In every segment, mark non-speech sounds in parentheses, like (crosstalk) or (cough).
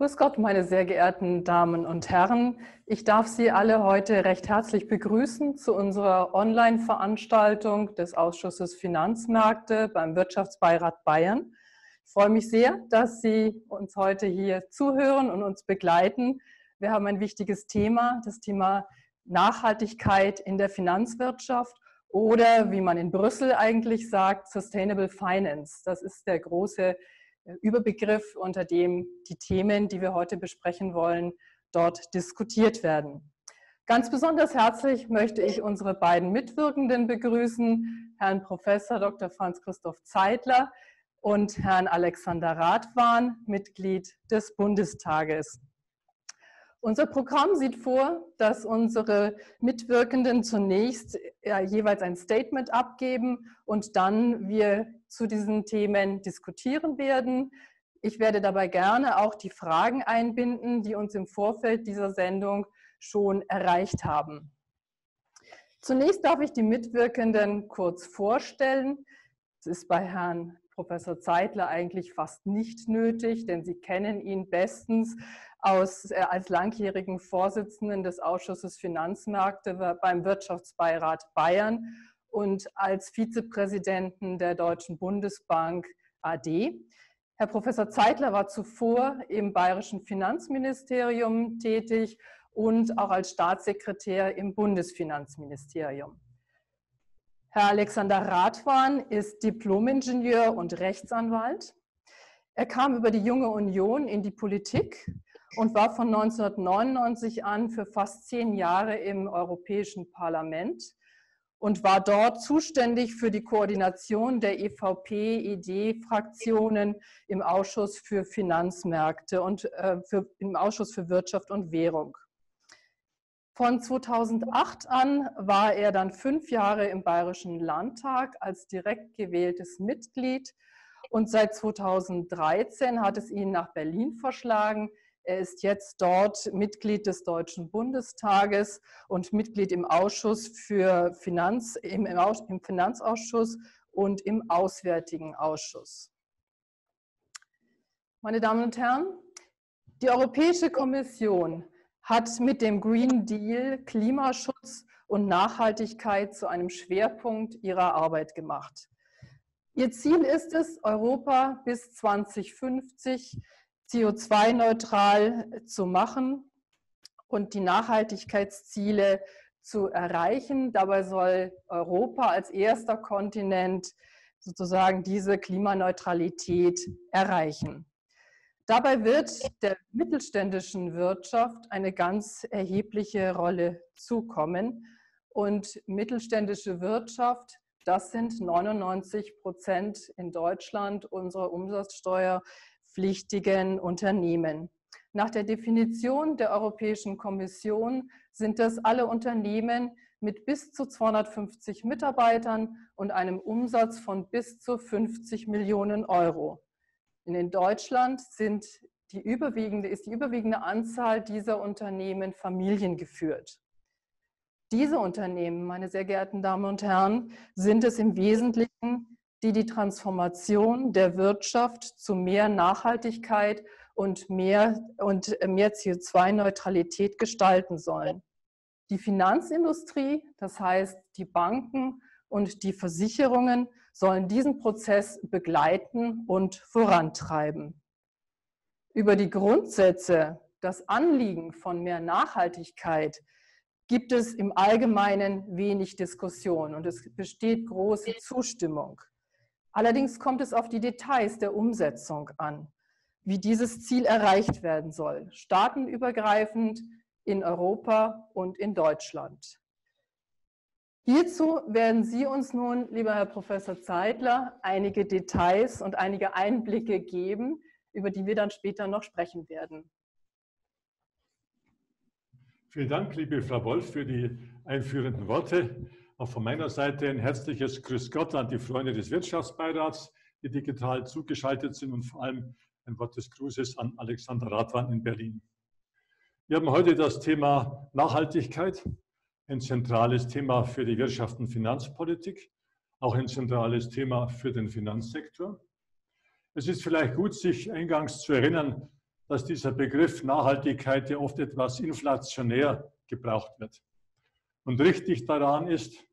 Grüß Gott, meine sehr geehrten Damen und Herren. Ich darf Sie alle heute recht herzlich begrüßen zu unserer Online-Veranstaltung des Ausschusses Finanzmärkte beim Wirtschaftsbeirat Bayern. Ich freue mich sehr, dass Sie uns heute hier zuhören und uns begleiten. Wir haben ein wichtiges Thema, das Thema Nachhaltigkeit in der Finanzwirtschaft oder wie man in Brüssel eigentlich sagt, Sustainable Finance. Das ist der große Überbegriff, unter dem die Themen, die wir heute besprechen wollen, dort diskutiert werden. Ganz besonders herzlich möchte ich unsere beiden Mitwirkenden begrüßen, Herrn Professor Dr. Franz Christoph Zeitler und Herrn Alexander Radwan, Mitglied des Bundestages. Unser Programm sieht vor, dass unsere Mitwirkenden zunächst jeweils ein Statement abgeben und dann wir zu diesen Themen diskutieren werden. Ich werde dabei gerne auch die Fragen einbinden, die uns im Vorfeld dieser Sendung schon erreicht haben. Zunächst darf ich die Mitwirkenden kurz vorstellen. Es ist bei Herrn Professor Zeitler eigentlich fast nicht nötig, denn Sie kennen ihn bestens aus, äh, als langjährigen Vorsitzenden des Ausschusses Finanzmärkte beim Wirtschaftsbeirat Bayern und als Vizepräsidenten der Deutschen Bundesbank AD. Herr Professor Zeitler war zuvor im Bayerischen Finanzministerium tätig und auch als Staatssekretär im Bundesfinanzministerium. Herr Alexander Radwan ist Diplomingenieur und Rechtsanwalt. Er kam über die Junge Union in die Politik und war von 1999 an für fast zehn Jahre im Europäischen Parlament und war dort zuständig für die Koordination der EVP-ED-Fraktionen im Ausschuss für Finanzmärkte und äh, für, im Ausschuss für Wirtschaft und Währung. Von 2008 an war er dann fünf Jahre im Bayerischen Landtag als direkt gewähltes Mitglied und seit 2013 hat es ihn nach Berlin verschlagen er ist jetzt dort Mitglied des Deutschen Bundestages und Mitglied im Ausschuss für Finanz, im, im Finanzausschuss und im Auswärtigen Ausschuss. Meine Damen und Herren, die Europäische Kommission hat mit dem Green Deal Klimaschutz und Nachhaltigkeit zu einem Schwerpunkt ihrer Arbeit gemacht. Ihr Ziel ist es, Europa bis 2050 CO2-neutral zu machen und die Nachhaltigkeitsziele zu erreichen. Dabei soll Europa als erster Kontinent sozusagen diese Klimaneutralität erreichen. Dabei wird der mittelständischen Wirtschaft eine ganz erhebliche Rolle zukommen. Und mittelständische Wirtschaft, das sind 99 Prozent in Deutschland unserer Umsatzsteuer pflichtigen Unternehmen. Nach der Definition der Europäischen Kommission sind das alle Unternehmen mit bis zu 250 Mitarbeitern und einem Umsatz von bis zu 50 Millionen Euro. In Deutschland sind die überwiegende, ist die überwiegende Anzahl dieser Unternehmen familiengeführt. Diese Unternehmen, meine sehr geehrten Damen und Herren, sind es im Wesentlichen, die die Transformation der Wirtschaft zu mehr Nachhaltigkeit und mehr, und mehr CO2-Neutralität gestalten sollen. Die Finanzindustrie, das heißt die Banken und die Versicherungen, sollen diesen Prozess begleiten und vorantreiben. Über die Grundsätze, das Anliegen von mehr Nachhaltigkeit gibt es im Allgemeinen wenig Diskussion und es besteht große Zustimmung. Allerdings kommt es auf die Details der Umsetzung an, wie dieses Ziel erreicht werden soll, staatenübergreifend in Europa und in Deutschland. Hierzu werden Sie uns nun, lieber Herr Professor Zeitler, einige Details und einige Einblicke geben, über die wir dann später noch sprechen werden. Vielen Dank, liebe Frau Wolf, für die einführenden Worte. Auch von meiner Seite ein herzliches Grüß Gott an die Freunde des Wirtschaftsbeirats, die digital zugeschaltet sind und vor allem ein Wort des Grußes an Alexander Radwan in Berlin. Wir haben heute das Thema Nachhaltigkeit, ein zentrales Thema für die Wirtschaft und Finanzpolitik, auch ein zentrales Thema für den Finanzsektor. Es ist vielleicht gut, sich eingangs zu erinnern, dass dieser Begriff Nachhaltigkeit ja oft etwas inflationär gebraucht wird. Und richtig daran ist,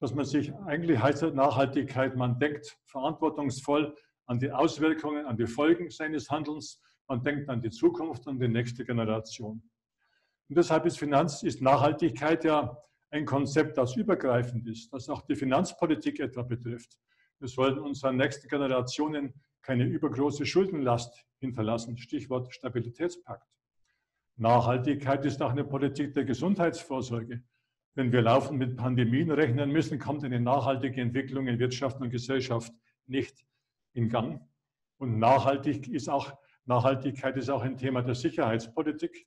dass man sich, eigentlich heißt Nachhaltigkeit, man denkt verantwortungsvoll an die Auswirkungen, an die Folgen seines Handelns, man denkt an die Zukunft und die nächste Generation. Und deshalb ist Finanz, ist Nachhaltigkeit ja ein Konzept, das übergreifend ist, das auch die Finanzpolitik etwa betrifft. Wir sollten unseren nächsten Generationen keine übergroße Schuldenlast hinterlassen. Stichwort Stabilitätspakt. Nachhaltigkeit ist auch eine Politik der Gesundheitsvorsorge. Wenn wir laufend mit Pandemien rechnen müssen, kommt eine nachhaltige Entwicklung in Wirtschaft und Gesellschaft nicht in Gang. Und nachhaltig ist auch, Nachhaltigkeit ist auch ein Thema der Sicherheitspolitik.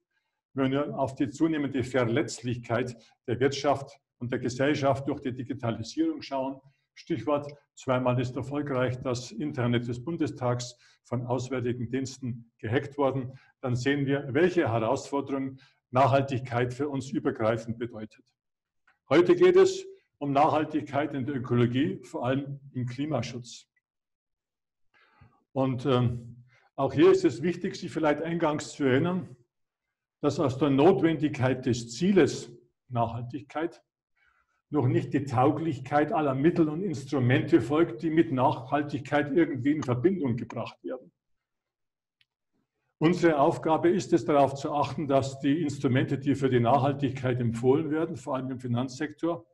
Wenn wir auf die zunehmende Verletzlichkeit der Wirtschaft und der Gesellschaft durch die Digitalisierung schauen, Stichwort, zweimal ist erfolgreich das Internet des Bundestags von auswärtigen Diensten gehackt worden, dann sehen wir, welche Herausforderungen Nachhaltigkeit für uns übergreifend bedeutet. Heute geht es um Nachhaltigkeit in der Ökologie, vor allem im Klimaschutz. Und ähm, auch hier ist es wichtig, sich vielleicht eingangs zu erinnern, dass aus der Notwendigkeit des Zieles Nachhaltigkeit noch nicht die Tauglichkeit aller Mittel und Instrumente folgt, die mit Nachhaltigkeit irgendwie in Verbindung gebracht werden. Unsere Aufgabe ist es, darauf zu achten, dass die Instrumente, die für die Nachhaltigkeit empfohlen werden, vor allem im Finanzsektor,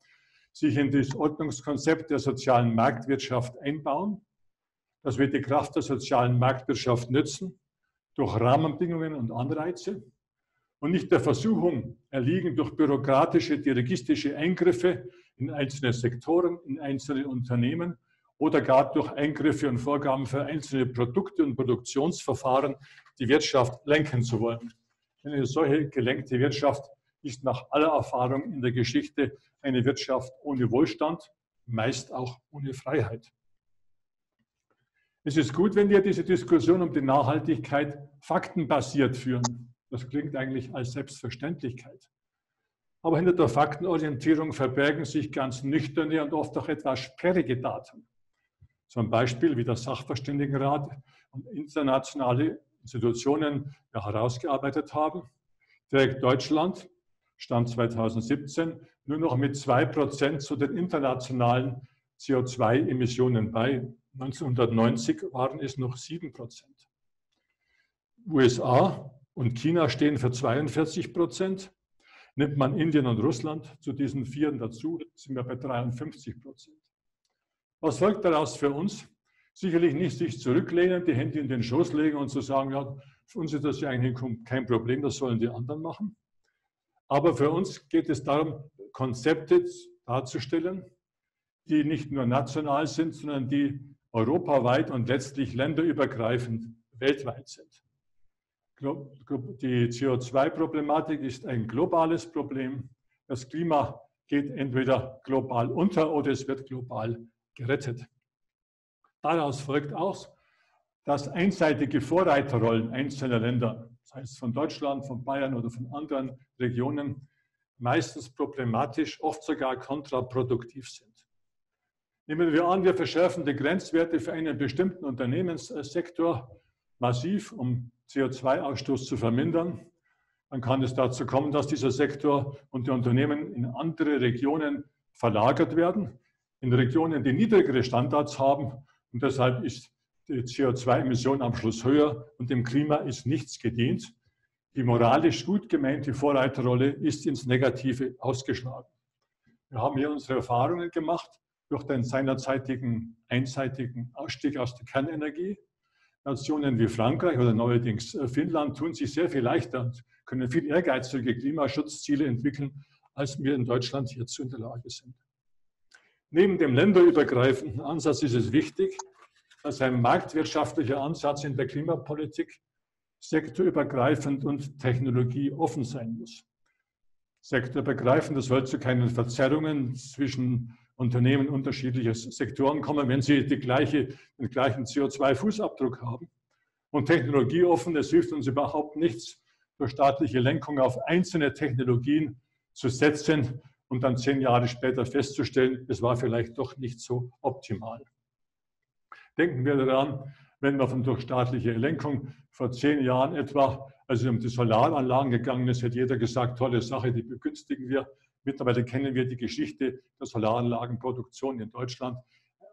sich in das Ordnungskonzept der sozialen Marktwirtschaft einbauen, dass wir die Kraft der sozialen Marktwirtschaft nützen durch Rahmenbedingungen und Anreize. Und nicht der Versuchung erliegen, durch bürokratische, dirigistische Eingriffe in einzelne Sektoren, in einzelne Unternehmen oder gar durch Eingriffe und Vorgaben für einzelne Produkte und Produktionsverfahren die Wirtschaft lenken zu wollen. Eine solche gelenkte Wirtschaft ist nach aller Erfahrung in der Geschichte eine Wirtschaft ohne Wohlstand, meist auch ohne Freiheit. Es ist gut, wenn wir diese Diskussion um die Nachhaltigkeit faktenbasiert führen. Das klingt eigentlich als Selbstverständlichkeit. Aber hinter der Faktenorientierung verbergen sich ganz nüchterne und oft auch etwas sperrige Daten. Zum Beispiel, wie der Sachverständigenrat und internationale Institutionen herausgearbeitet haben, trägt Deutschland, Stand 2017, nur noch mit 2% zu den internationalen CO2-Emissionen bei. 1990 waren es noch 7%. USA und China stehen für 42 Prozent. Nimmt man Indien und Russland zu diesen Vieren dazu, sind wir bei 53 Prozent. Was folgt daraus für uns? Sicherlich nicht sich zurücklehnen, die Hände in den Schoß legen und zu sagen, ja, für uns ist das ja eigentlich kein Problem, das sollen die anderen machen. Aber für uns geht es darum, Konzepte darzustellen, die nicht nur national sind, sondern die europaweit und letztlich länderübergreifend weltweit sind. Die CO2-Problematik ist ein globales Problem. Das Klima geht entweder global unter oder es wird global gerettet. Daraus folgt auch, dass einseitige Vorreiterrollen einzelner Länder, sei es von Deutschland, von Bayern oder von anderen Regionen, meistens problematisch, oft sogar kontraproduktiv sind. Nehmen wir an, wir verschärfen die Grenzwerte für einen bestimmten Unternehmenssektor massiv, um CO2-Ausstoß zu vermindern, dann kann es dazu kommen, dass dieser Sektor und die Unternehmen in andere Regionen verlagert werden, in Regionen, die niedrigere Standards haben. Und deshalb ist die CO2-Emission am Schluss höher und dem Klima ist nichts gedient. Die moralisch gut gemeinte Vorreiterrolle ist ins Negative ausgeschlagen. Wir haben hier unsere Erfahrungen gemacht durch den seinerzeitigen einseitigen Ausstieg aus der Kernenergie Nationen wie Frankreich oder neuerdings äh, Finnland tun sich sehr viel leichter und können viel ehrgeizige Klimaschutzziele entwickeln, als wir in Deutschland hierzu in der Lage sind. Neben dem länderübergreifenden Ansatz ist es wichtig, dass ein marktwirtschaftlicher Ansatz in der Klimapolitik sektorübergreifend und technologieoffen sein muss. Sektorübergreifend, das soll zu keinen Verzerrungen zwischen Unternehmen unterschiedlicher Sektoren kommen, wenn sie gleiche, den gleichen CO2-Fußabdruck haben. Und technologieoffen, es hilft uns überhaupt nichts, durch staatliche Lenkung auf einzelne Technologien zu setzen und dann zehn Jahre später festzustellen, es war vielleicht doch nicht so optimal. Denken wir daran, wenn man von durch staatliche Lenkung vor zehn Jahren etwa, als es um die Solaranlagen gegangen ist, hätte jeder gesagt, tolle Sache, die begünstigen wir. Mittlerweile kennen wir die Geschichte der Solaranlagenproduktion in Deutschland.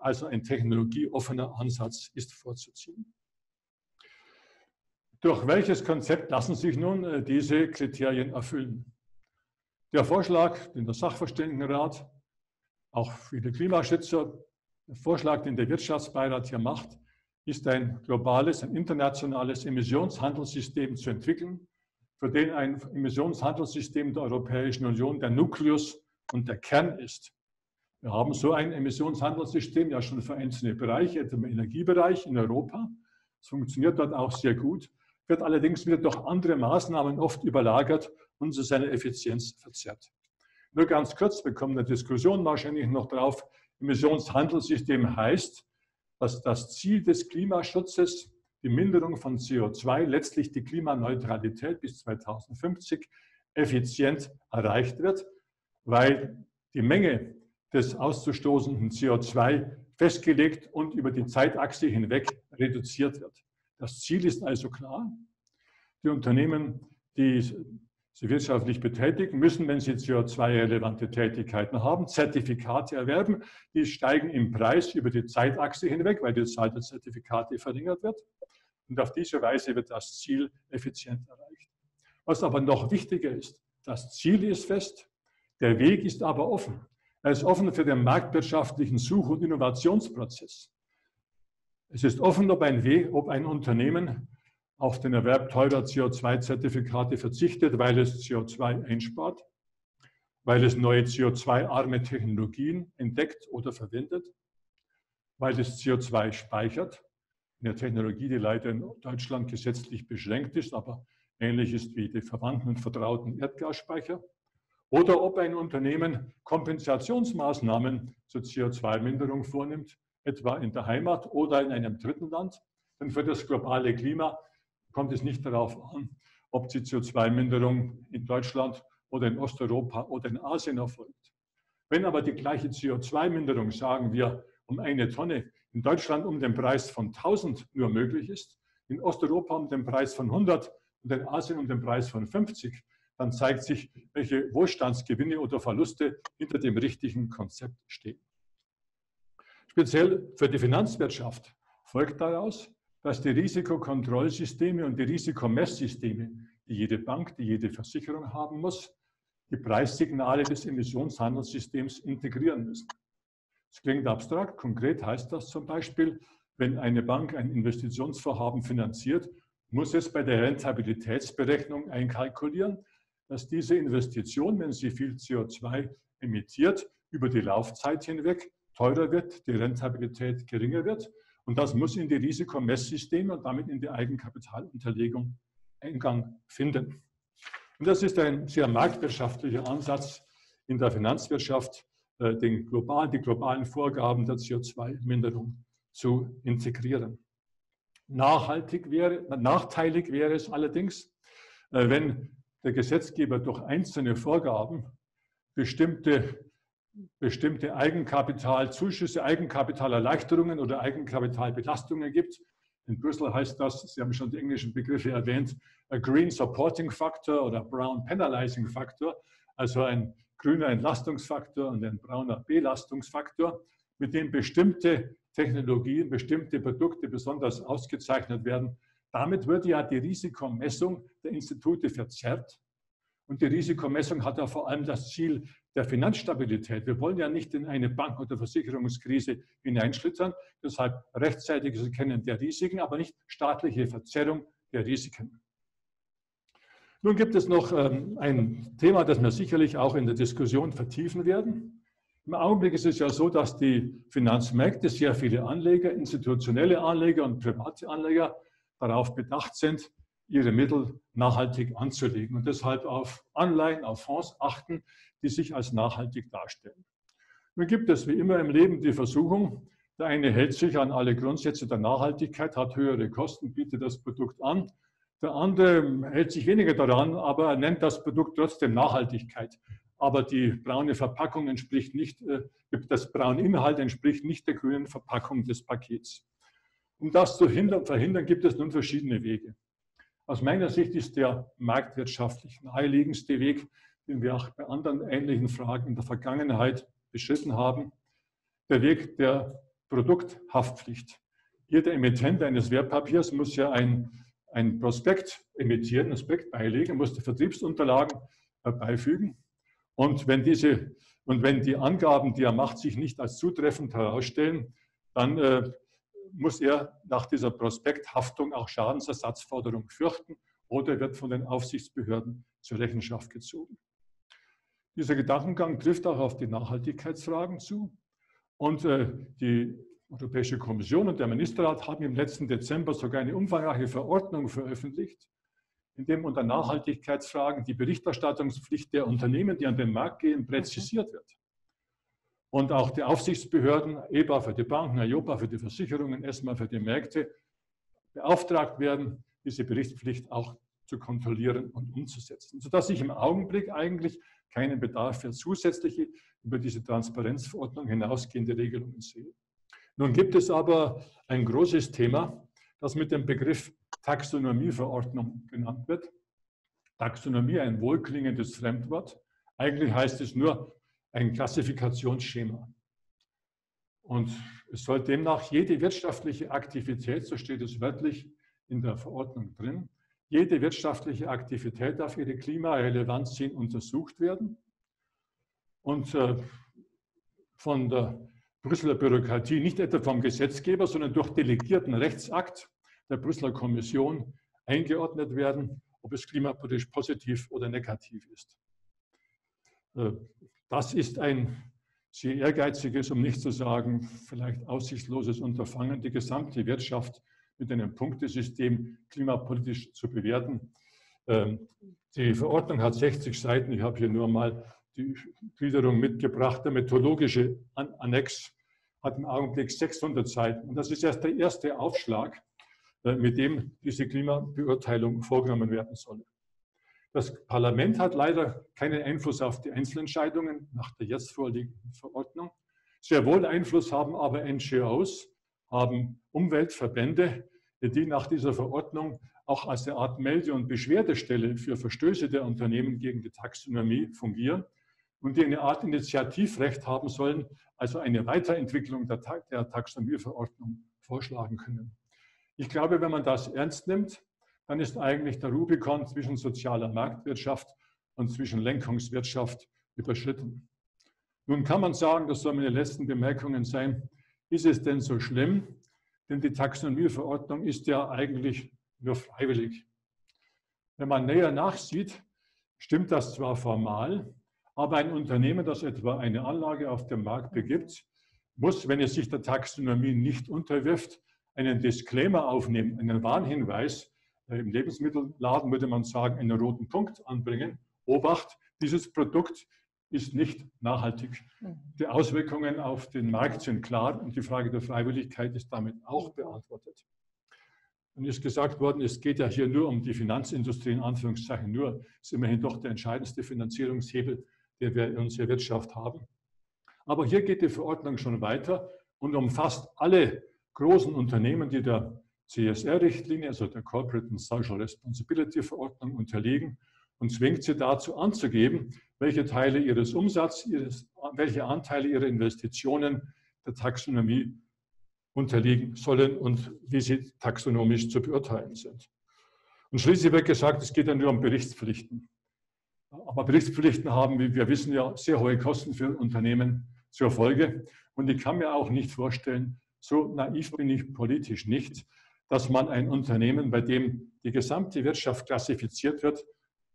Also ein technologieoffener Ansatz ist vorzuziehen. Durch welches Konzept lassen sich nun äh, diese Kriterien erfüllen? Der Vorschlag, den der Sachverständigenrat, auch viele Klimaschützer, der Vorschlag, den der Wirtschaftsbeirat hier macht, ist ein globales, ein internationales Emissionshandelssystem zu entwickeln, für den ein Emissionshandelssystem der Europäischen Union der Nukleus und der Kern ist. Wir haben so ein Emissionshandelssystem ja schon für einzelne Bereiche, etwa im Energiebereich in Europa. Es funktioniert dort auch sehr gut, wird allerdings wieder durch andere Maßnahmen oft überlagert und zu seiner Effizienz verzerrt. Nur ganz kurz, wir kommen in der Diskussion wahrscheinlich noch drauf. Emissionshandelssystem heißt, dass das Ziel des Klimaschutzes, die Minderung von CO2, letztlich die Klimaneutralität bis 2050 effizient erreicht wird, weil die Menge des auszustoßenden CO2 festgelegt und über die Zeitachse hinweg reduziert wird. Das Ziel ist also klar. Die Unternehmen, die sie wirtschaftlich betätigen, müssen, wenn sie CO2-relevante Tätigkeiten haben, Zertifikate erwerben. Die steigen im Preis über die Zeitachse hinweg, weil die Zahl der Zertifikate verringert wird. Und auf diese Weise wird das Ziel effizient erreicht. Was aber noch wichtiger ist, das Ziel ist fest, der Weg ist aber offen. Er ist offen für den marktwirtschaftlichen Such- und Innovationsprozess. Es ist offen, ob ein, Weg, ob ein Unternehmen auf den Erwerb teurer CO2-Zertifikate verzichtet, weil es CO2 einspart, weil es neue CO2-arme Technologien entdeckt oder verwendet, weil es CO2 speichert, eine Technologie, die leider in Deutschland gesetzlich beschränkt ist, aber ähnlich ist wie die verwandten und vertrauten Erdgasspeicher, oder ob ein Unternehmen Kompensationsmaßnahmen zur CO2-Minderung vornimmt, etwa in der Heimat oder in einem dritten Land. Denn für das globale Klima kommt es nicht darauf an, ob die CO2-Minderung in Deutschland oder in Osteuropa oder in Asien erfolgt. Wenn aber die gleiche CO2-Minderung, sagen wir, um eine Tonne in Deutschland um den Preis von 1000 nur möglich ist, in Osteuropa um den Preis von 100 und in Asien um den Preis von 50, dann zeigt sich, welche Wohlstandsgewinne oder Verluste hinter dem richtigen Konzept stehen. Speziell für die Finanzwirtschaft folgt daraus, dass die Risikokontrollsysteme und die Risikomesssysteme, die jede Bank, die jede Versicherung haben muss, die Preissignale des Emissionshandelssystems integrieren müssen. Das klingt abstrakt. Konkret heißt das zum Beispiel, wenn eine Bank ein Investitionsvorhaben finanziert, muss es bei der Rentabilitätsberechnung einkalkulieren, dass diese Investition, wenn sie viel CO2 emittiert, über die Laufzeit hinweg teurer wird, die Rentabilität geringer wird und das muss in die Risikomesssysteme und damit in die Eigenkapitalunterlegung Eingang finden. Und das ist ein sehr marktwirtschaftlicher Ansatz in der Finanzwirtschaft, äh, den globalen, die globalen Vorgaben der CO2-Minderung zu integrieren. Nachhaltig wäre, nachteilig wäre es allerdings, äh, wenn der Gesetzgeber durch einzelne Vorgaben bestimmte bestimmte Eigenkapitalzuschüsse, Eigenkapitalerleichterungen oder Eigenkapitalbelastungen gibt. In Brüssel heißt das, Sie haben schon die englischen Begriffe erwähnt, a Green Supporting Factor oder Brown Penalizing Factor, also ein grüner Entlastungsfaktor und ein brauner Belastungsfaktor, mit dem bestimmte Technologien, bestimmte Produkte besonders ausgezeichnet werden. Damit wird ja die Risikomessung der Institute verzerrt. Und die Risikomessung hat ja vor allem das Ziel, der Finanzstabilität. Wir wollen ja nicht in eine Bank- oder Versicherungskrise hineinschlittern. Deshalb rechtzeitiges Erkennen der Risiken, aber nicht staatliche Verzerrung der Risiken. Nun gibt es noch ähm, ein Thema, das wir sicherlich auch in der Diskussion vertiefen werden. Im Augenblick ist es ja so, dass die Finanzmärkte sehr viele Anleger, institutionelle Anleger und private Anleger darauf bedacht sind, ihre Mittel nachhaltig anzulegen und deshalb auf Anleihen, auf Fonds achten, die sich als nachhaltig darstellen. Nun gibt es wie immer im Leben die Versuchung, der eine hält sich an alle Grundsätze der Nachhaltigkeit, hat höhere Kosten, bietet das Produkt an. Der andere hält sich weniger daran, aber nennt das Produkt trotzdem Nachhaltigkeit. Aber die braune Verpackung entspricht nicht, äh, das braune Inhalt entspricht nicht der grünen Verpackung des Pakets. Um das zu verhindern, gibt es nun verschiedene Wege. Aus meiner Sicht ist der marktwirtschaftlich naheliegendste Weg, den wir auch bei anderen ähnlichen Fragen in der Vergangenheit beschritten haben, der Weg der Produkthaftpflicht. Jeder Emittent eines Wertpapiers muss ja ein, ein Prospekt emittieren, ein Prospekt beilegen, muss die Vertriebsunterlagen beifügen. Und wenn, diese, und wenn die Angaben, die er macht, sich nicht als zutreffend herausstellen, dann äh, muss er nach dieser Prospekthaftung auch Schadensersatzforderung fürchten oder wird von den Aufsichtsbehörden zur Rechenschaft gezogen. Dieser Gedankengang trifft auch auf die Nachhaltigkeitsfragen zu. Und äh, die Europäische Kommission und der Ministerrat haben im letzten Dezember sogar eine umfangreiche Verordnung veröffentlicht, in dem unter Nachhaltigkeitsfragen die Berichterstattungspflicht der Unternehmen, die an den Markt gehen, präzisiert wird. Und auch die Aufsichtsbehörden, EBA für die Banken, EIOPA für die Versicherungen, ESMA für die Märkte, beauftragt werden, diese Berichtspflicht auch zu kontrollieren und umzusetzen. Sodass ich im Augenblick eigentlich keinen Bedarf für zusätzliche, über diese Transparenzverordnung hinausgehende Regelungen sehe. Nun gibt es aber ein großes Thema, das mit dem Begriff Taxonomieverordnung genannt wird. Taxonomie, ein wohlklingendes Fremdwort. Eigentlich heißt es nur ein Klassifikationsschema. Und es soll demnach jede wirtschaftliche Aktivität, so steht es wörtlich in der Verordnung drin, jede wirtschaftliche Aktivität auf ihre Klimarelevanz hin untersucht werden. Und äh, von der Brüsseler Bürokratie, nicht etwa vom Gesetzgeber, sondern durch delegierten Rechtsakt der Brüsseler Kommission eingeordnet werden, ob es klimapolitisch positiv oder negativ ist. Äh, das ist ein sehr ehrgeiziges, um nicht zu sagen, vielleicht aussichtsloses Unterfangen, die gesamte Wirtschaft mit einem Punktesystem klimapolitisch zu bewerten. Ähm, die Verordnung hat 60 Seiten. Ich habe hier nur mal die Gliederung mitgebracht. Der methodologische Annex hat im Augenblick 600 Seiten. Und das ist erst der erste Aufschlag, äh, mit dem diese Klimabeurteilung vorgenommen werden soll. Das Parlament hat leider keinen Einfluss auf die Einzelentscheidungen nach der jetzt vorliegenden Verordnung. Sehr wohl Einfluss haben aber NGOs, haben Umweltverbände, die nach dieser Verordnung auch als eine Art Melde- und Beschwerdestelle für Verstöße der Unternehmen gegen die Taxonomie fungieren und die eine Art Initiativrecht haben sollen, also eine Weiterentwicklung der, der Taxonomieverordnung vorschlagen können. Ich glaube, wenn man das ernst nimmt, dann ist eigentlich der Rubikon zwischen sozialer Marktwirtschaft und zwischen Lenkungswirtschaft überschritten. Nun kann man sagen, das soll meine letzten Bemerkungen sein, ist es denn so schlimm? Denn die Taxonomieverordnung ist ja eigentlich nur freiwillig. Wenn man näher nachsieht, stimmt das zwar formal, aber ein Unternehmen, das etwa eine Anlage auf dem Markt begibt, muss, wenn es sich der Taxonomie nicht unterwirft, einen Disclaimer aufnehmen, einen Warnhinweis, äh, Im Lebensmittelladen würde man sagen, einen roten Punkt anbringen. Obacht, dieses Produkt ist nicht nachhaltig. Mhm. Die Auswirkungen auf den Markt sind klar und die Frage der Freiwilligkeit ist damit auch beantwortet. Und ist gesagt worden, es geht ja hier nur um die Finanzindustrie, in Anführungszeichen nur, ist immerhin doch der entscheidendste Finanzierungshebel, den wir in unserer Wirtschaft haben. Aber hier geht die Verordnung schon weiter und umfasst alle großen Unternehmen, die der CSR-Richtlinie, also der Corporate and Social Responsibility Verordnung, unterliegen und zwingt sie dazu anzugeben, welche Teile ihres Umsatzes, ihres, welche Anteile ihrer Investitionen der Taxonomie unterliegen sollen und wie sie taxonomisch zu beurteilen sind. Und schließlich wird gesagt, es geht ja nur um Berichtspflichten. Aber Berichtspflichten haben, wie wir wissen, ja sehr hohe Kosten für Unternehmen zur Folge. Und ich kann mir auch nicht vorstellen, so naiv bin ich politisch nicht, dass man ein Unternehmen, bei dem die gesamte Wirtschaft klassifiziert wird,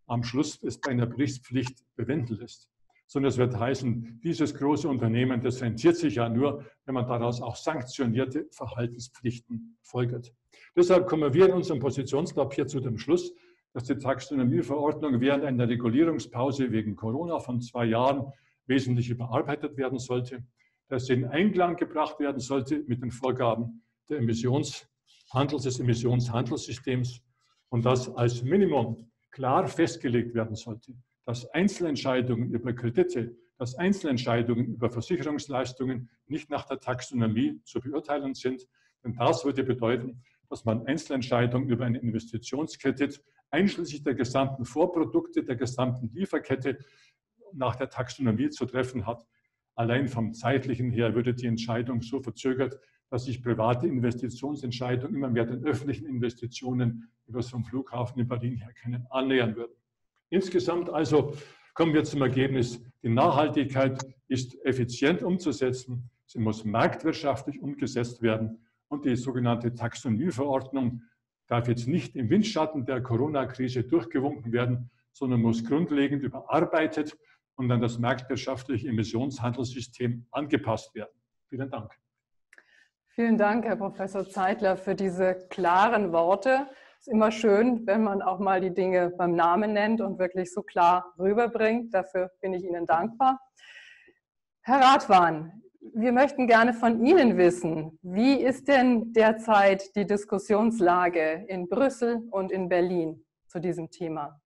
am Schluss es bei einer Berichtspflicht bewenden lässt. Sondern es wird heißen, dieses große Unternehmen, das rentiert sich ja nur, wenn man daraus auch sanktionierte Verhaltenspflichten folgert. Deshalb kommen wir in unserem Positionspapier zu dem Schluss, dass die Taxonomieverordnung während einer Regulierungspause wegen Corona von zwei Jahren wesentlich überarbeitet werden sollte, dass sie in Einklang gebracht werden sollte mit den Vorgaben der Emissions- Handels des Emissionshandelssystems und das als Minimum klar festgelegt werden sollte, dass Einzelentscheidungen über Kredite, dass Einzelentscheidungen über Versicherungsleistungen nicht nach der Taxonomie zu beurteilen sind, Denn das würde bedeuten, dass man Einzelentscheidungen über eine Investitionskette einschließlich der gesamten Vorprodukte, der gesamten Lieferkette nach der Taxonomie zu treffen hat. Allein vom zeitlichen her würde die Entscheidung so verzögert, dass sich private Investitionsentscheidungen immer mehr den öffentlichen Investitionen über so einen Flughafen in Berlin herkennen, annähern würden. Insgesamt also kommen wir zum Ergebnis, die Nachhaltigkeit ist effizient umzusetzen, sie muss marktwirtschaftlich umgesetzt werden und die sogenannte Taxonomieverordnung darf jetzt nicht im Windschatten der Corona-Krise durchgewunken werden, sondern muss grundlegend überarbeitet und an das marktwirtschaftliche Emissionshandelssystem angepasst werden. Vielen Dank. Vielen Dank, Herr Professor Zeitler, für diese klaren Worte. Es ist immer schön, wenn man auch mal die Dinge beim Namen nennt und wirklich so klar rüberbringt. Dafür bin ich Ihnen dankbar. Herr Radwan, wir möchten gerne von Ihnen wissen, wie ist denn derzeit die Diskussionslage in Brüssel und in Berlin zu diesem Thema?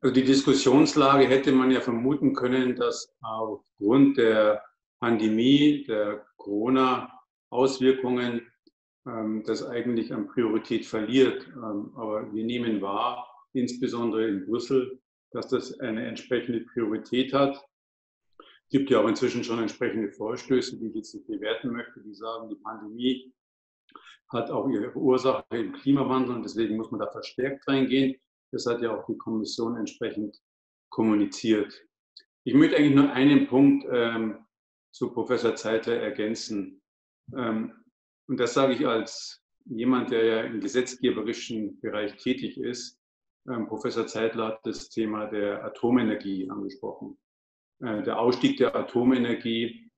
Also die Diskussionslage hätte man ja vermuten können, dass aufgrund der Pandemie, der Corona-Auswirkungen ähm, das eigentlich an Priorität verliert. Ähm, aber wir nehmen wahr, insbesondere in Brüssel, dass das eine entsprechende Priorität hat. Es gibt ja auch inzwischen schon entsprechende Vorstöße, die ich jetzt nicht bewerten möchte, die sagen, die Pandemie hat auch ihre Ursache im Klimawandel und deswegen muss man da verstärkt reingehen. Das hat ja auch die Kommission entsprechend kommuniziert. Ich möchte eigentlich nur einen Punkt ähm, zu Professor Zeitler ergänzen. Ähm, und das sage ich als jemand, der ja im gesetzgeberischen Bereich tätig ist. Ähm, Professor Zeitler hat das Thema der Atomenergie angesprochen. Äh, der Ausstieg der Atomenergie,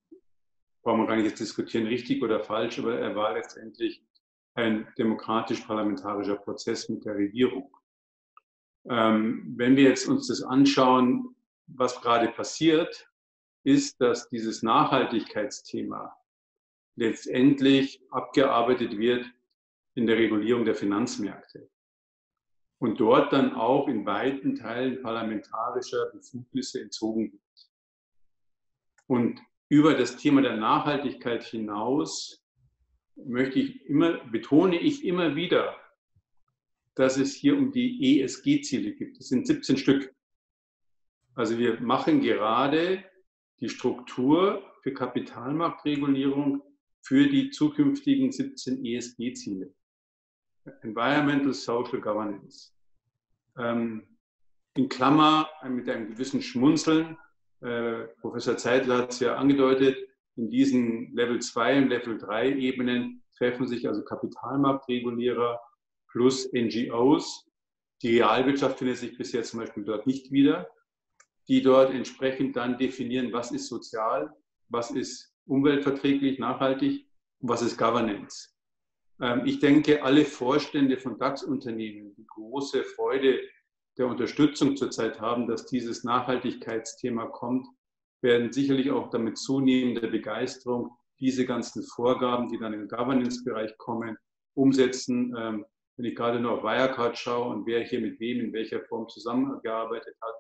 brauchen wir gar nicht jetzt diskutieren, richtig oder falsch, aber er war letztendlich ein demokratisch-parlamentarischer Prozess mit der Regierung. Ähm, wenn wir jetzt uns das anschauen, was gerade passiert, ist, dass dieses Nachhaltigkeitsthema letztendlich abgearbeitet wird in der Regulierung der Finanzmärkte und dort dann auch in weiten Teilen parlamentarischer Befugnisse entzogen wird. Und über das Thema der Nachhaltigkeit hinaus möchte ich immer, betone ich immer wieder, dass es hier um die ESG-Ziele geht. Das sind 17 Stück. Also wir machen gerade die Struktur für Kapitalmarktregulierung für die zukünftigen 17 ESG-Ziele. Environmental Social Governance. Ähm, in Klammer mit einem gewissen Schmunzeln, äh, Professor Zeitler hat es ja angedeutet, in diesen Level 2 und Level 3 Ebenen treffen sich also Kapitalmarktregulierer plus NGOs. Die Realwirtschaft findet sich bisher zum Beispiel dort nicht wieder die dort entsprechend dann definieren, was ist sozial, was ist umweltverträglich, nachhaltig was ist Governance. Ähm, ich denke, alle Vorstände von DAX-Unternehmen, die große Freude der Unterstützung zurzeit haben, dass dieses Nachhaltigkeitsthema kommt, werden sicherlich auch damit zunehmender Begeisterung diese ganzen Vorgaben, die dann im Governance-Bereich kommen, umsetzen. Ähm, wenn ich gerade nur auf Wirecard schaue und wer hier mit wem in welcher Form zusammengearbeitet hat,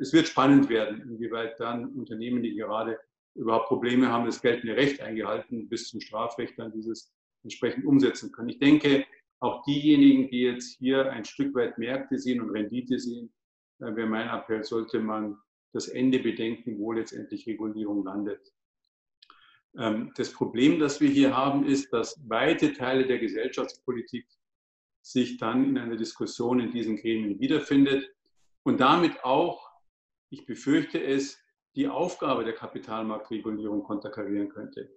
es wird spannend werden, inwieweit dann Unternehmen, die gerade überhaupt Probleme haben, das geltende Recht eingehalten, bis zum Strafrecht dann dieses entsprechend umsetzen können. Ich denke, auch diejenigen, die jetzt hier ein Stück weit Märkte sehen und Rendite sehen, äh, wäre mein Appell, sollte man das Ende bedenken, wo letztendlich Regulierung landet. Ähm, das Problem, das wir hier haben, ist, dass weite Teile der Gesellschaftspolitik sich dann in einer Diskussion in diesen Gremien wiederfindet und damit auch ich befürchte es, die Aufgabe der Kapitalmarktregulierung konterkarieren könnte.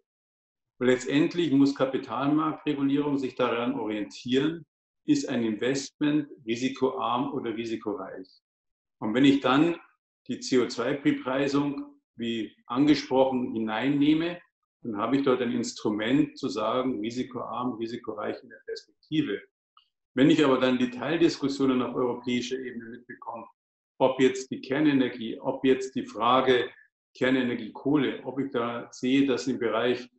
Letztendlich muss Kapitalmarktregulierung sich daran orientieren, ist ein Investment risikoarm oder risikoreich. Und wenn ich dann die CO2-Bepreisung, wie angesprochen, hineinnehme, dann habe ich dort ein Instrument zu sagen, risikoarm, risikoreich in der Perspektive. Wenn ich aber dann die Teildiskussionen auf europäischer Ebene mitbekomme, ob jetzt die Kernenergie, ob jetzt die Frage Kernenergie, Kohle, ob ich da sehe, dass im Bereich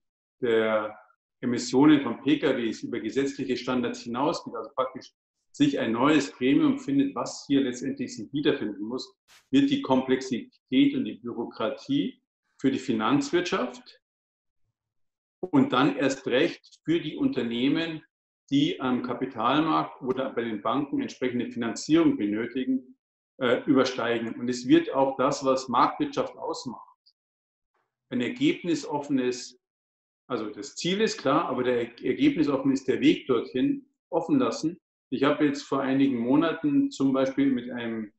der Emissionen von PKWs über gesetzliche Standards hinausgeht, also praktisch sich ein neues Gremium findet, was hier letztendlich sich wiederfinden muss, wird die Komplexität und die Bürokratie für die Finanzwirtschaft und dann erst recht für die Unternehmen, die am Kapitalmarkt oder bei den Banken entsprechende Finanzierung benötigen, äh, übersteigen. Und es wird auch das, was Marktwirtschaft ausmacht. Ein ergebnisoffenes, also das Ziel ist klar, aber der ergebnisoffen ist der Weg dorthin offen lassen. Ich habe jetzt vor einigen Monaten zum Beispiel mit einem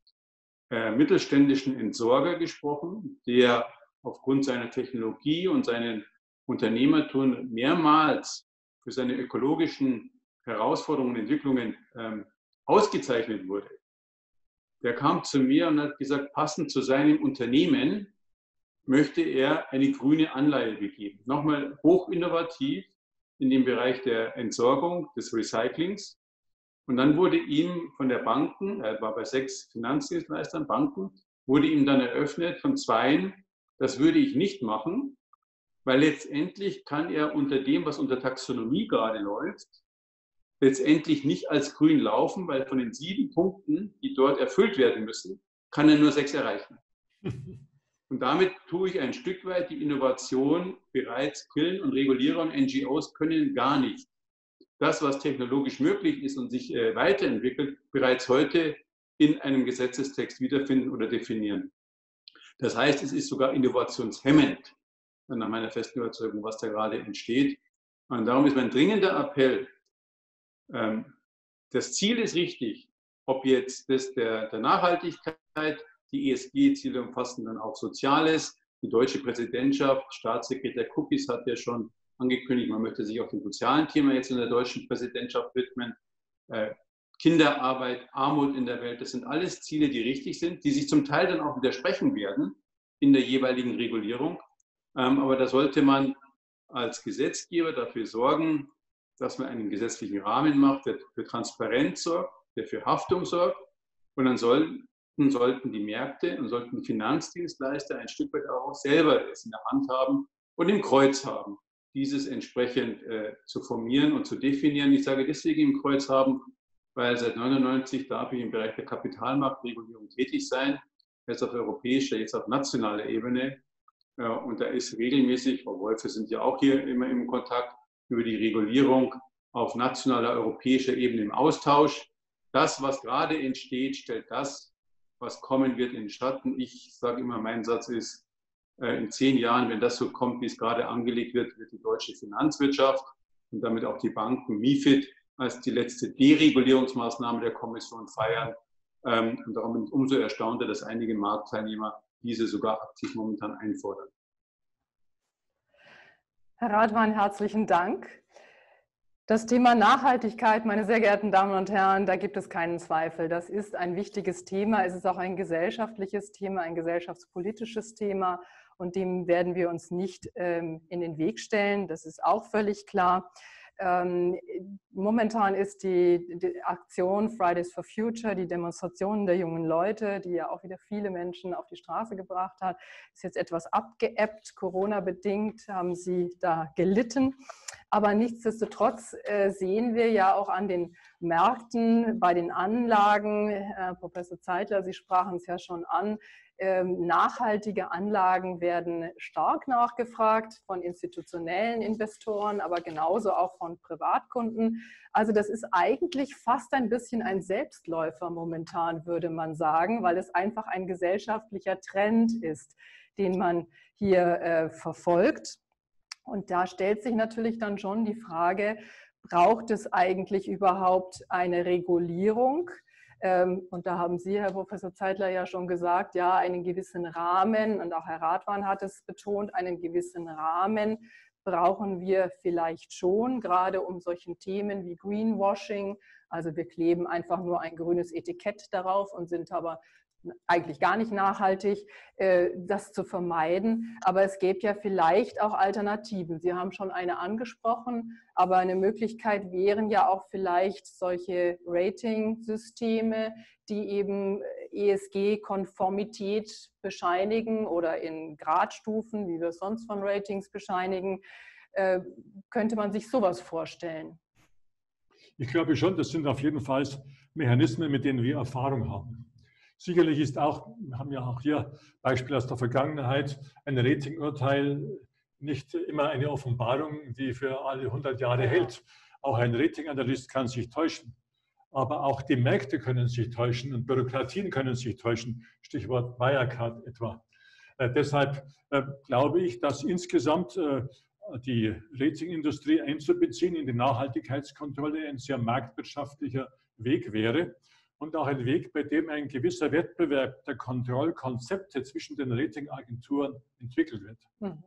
äh, mittelständischen Entsorger gesprochen, der aufgrund seiner Technologie und seinen Unternehmertun mehrmals für seine ökologischen Herausforderungen und Entwicklungen ähm, ausgezeichnet wurde. Der kam zu mir und hat gesagt, passend zu seinem Unternehmen möchte er eine grüne Anleihe begeben. Nochmal hochinnovativ in dem Bereich der Entsorgung, des Recyclings. Und dann wurde ihm von der Banken, er war bei sechs Finanzdienstleistern, Banken, wurde ihm dann eröffnet von zweien, das würde ich nicht machen, weil letztendlich kann er unter dem, was unter Taxonomie gerade läuft, letztendlich nicht als grün laufen, weil von den sieben Punkten, die dort erfüllt werden müssen, kann er nur sechs erreichen. (laughs) Und damit tue ich ein Stück weit die Innovation bereits killen und Regulierer und NGOs können gar nicht das, was technologisch möglich ist und sich äh, weiterentwickelt, bereits heute in einem Gesetzestext wiederfinden oder definieren. Das heißt, es ist sogar innovationshemmend, nach meiner festen Überzeugung, was da gerade entsteht. Und darum ist mein dringender Appell, ähm, das Ziel ist richtig, ob jetzt das der, der Nachhaltigkeit, die ESG-Ziele umfassen dann auch Soziales. Die deutsche Präsidentschaft, Staatssekretär Cookies hat ja schon angekündigt, man möchte sich auch dem sozialen Thema jetzt in der deutschen Präsidentschaft widmen. Äh, Kinderarbeit, Armut in der Welt, das sind alles Ziele, die richtig sind, die sich zum Teil dann auch widersprechen werden in der jeweiligen Regulierung. Ähm, aber da sollte man als Gesetzgeber dafür sorgen, dass man einen gesetzlichen Rahmen macht, der für Transparenz sorgt, der für Haftung sorgt. Und dann sollten, sollten die Märkte und sollten die Finanzdienstleister ein Stück weit auch selber es in der Hand haben und im Kreuz haben, dieses entsprechend äh, zu formieren und zu definieren. Ich sage deswegen im Kreuz haben, weil seit 99 darf ich im Bereich der Kapitalmarktregulierung tätig sein, jetzt auf europäischer, jetzt auf nationaler Ebene. Und da ist regelmäßig, Frau Wolfe sind ja auch hier immer im Kontakt, über die Regulierung auf nationaler, europäischer Ebene im Austausch. Das, was gerade entsteht, stellt das, was kommen wird, in den Schatten. Ich sage immer, mein Satz ist, äh, in zehn Jahren, wenn das so kommt, wie es gerade angelegt wird, wird die deutsche Finanzwirtschaft und damit auch die Banken MIFID als die letzte Deregulierungsmaßnahme der Kommission feiern. Ähm, und darum bin ich umso erstaunter, dass einige Marktteilnehmer diese sogar aktiv momentan einfordern. Herr Radwan, herzlichen Dank. Das Thema Nachhaltigkeit, meine sehr geehrten Damen und Herren, da gibt es keinen Zweifel. Das ist ein wichtiges Thema. Es ist auch ein gesellschaftliches Thema, ein gesellschaftspolitisches Thema. Und dem werden wir uns nicht ähm, in den Weg stellen. Das ist auch völlig klar. Ähm, momentan ist die, die, Aktion Fridays for Future, die Demonstration der jungen Leute, die ja auch wieder viele Menschen auf die Straße gebracht hat, ist jetzt etwas abgeebbt. Corona-bedingt haben sie da gelitten. Aber nichtsdestotrotz äh, sehen wir ja auch an den Märkten, bei den Anlagen, äh, Professor Zeitler, Sie sprachen es ja schon an, nachhaltige Anlagen werden stark nachgefragt von institutionellen Investoren, aber genauso auch von Privatkunden. Also das ist eigentlich fast ein bisschen ein Selbstläufer momentan, würde man sagen, weil es einfach ein gesellschaftlicher Trend ist, den man hier äh, verfolgt. Und da stellt sich natürlich dann schon die Frage, braucht es eigentlich überhaupt eine Regulierung? Ähm, und da haben Sie, Herr Professor Zeitler, ja schon gesagt, ja, einen gewissen Rahmen, und auch Herr Radwan hat es betont, einen gewissen Rahmen brauchen wir vielleicht schon, gerade um solchen Themen wie Greenwashing. Also wir kleben einfach nur ein grünes Etikett darauf und sind aber eigentlich gar nicht nachhaltig, äh, das zu vermeiden. Aber es gäbe ja vielleicht auch Alternativen. Sie haben schon eine angesprochen, aber eine Möglichkeit wären ja auch vielleicht solche Rating-Systeme, die eben ESG-Konformität bescheinigen oder in Gradstufen, wie wir es sonst von Ratings bescheinigen. Äh, könnte man sich sowas vorstellen? Ich glaube schon, das sind auf jeden Fall Mechanismen, mit denen wir Erfahrung haben. Sicherlich ist auch, wir haben ja auch hier Beispiele aus der Vergangenheit, ein Ratingurteil nicht immer eine Offenbarung, die für alle 100 Jahre hält. Auch ein Ratinganalyst kann sich täuschen. Aber auch die Märkte können sich täuschen und Bürokratien können sich täuschen. Stichwort Wirecard etwa. Äh, deshalb äh, glaube ich, dass insgesamt äh, die Ratingindustrie einzubeziehen in die Nachhaltigkeitskontrolle ein sehr marktwirtschaftlicher Weg wäre und auch ein Weg, bei dem ein gewisser Wettbewerb der Kontrollkonzepte zwischen den Ratingagenturen entwickelt wird. Mhm.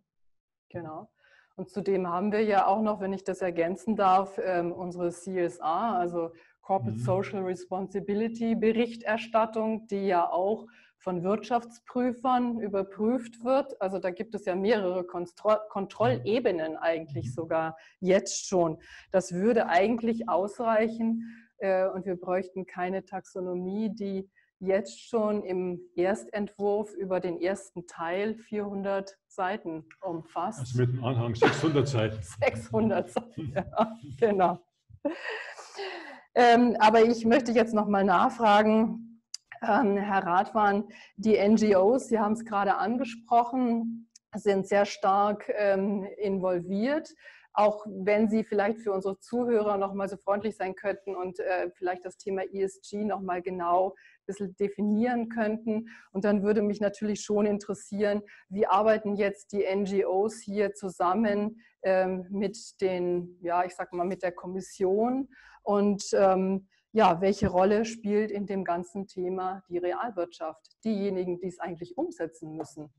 Genau. Und zudem haben wir ja auch noch, wenn ich das ergänzen darf, ähm, unsere CSR, also Corporate mhm. Social Responsibility Berichterstattung, die ja auch von Wirtschaftsprüfern überprüft wird. Also da gibt es ja mehrere Kontro Kontrollebenen eigentlich mhm. sogar jetzt schon. Das würde eigentlich ausreichen äh, und wir bräuchten keine Taxonomie, die jetzt schon im Erstentwurf über den ersten Teil 400 Seiten umfasst. Also mit dem Anhang 600 Seiten. (laughs) 600 Seiten, ja, genau. Ähm, aber ich möchte jetzt noch mal nachfragen, ähm, Herr Radwan, die NGOs, Sie haben es gerade angesprochen, sind sehr stark ähm, involviert auch wenn Sie vielleicht für unsere Zuhörer noch mal so freundlich sein könnten und äh, vielleicht das Thema ESG noch mal genau ein bisschen definieren könnten. Und dann würde mich natürlich schon interessieren, wie arbeiten jetzt die NGOs hier zusammen ähm, mit den, ja, ich sag mal, mit der Kommission und ähm, ja, welche Rolle spielt in dem ganzen Thema die Realwirtschaft, diejenigen, die es eigentlich umsetzen müssen?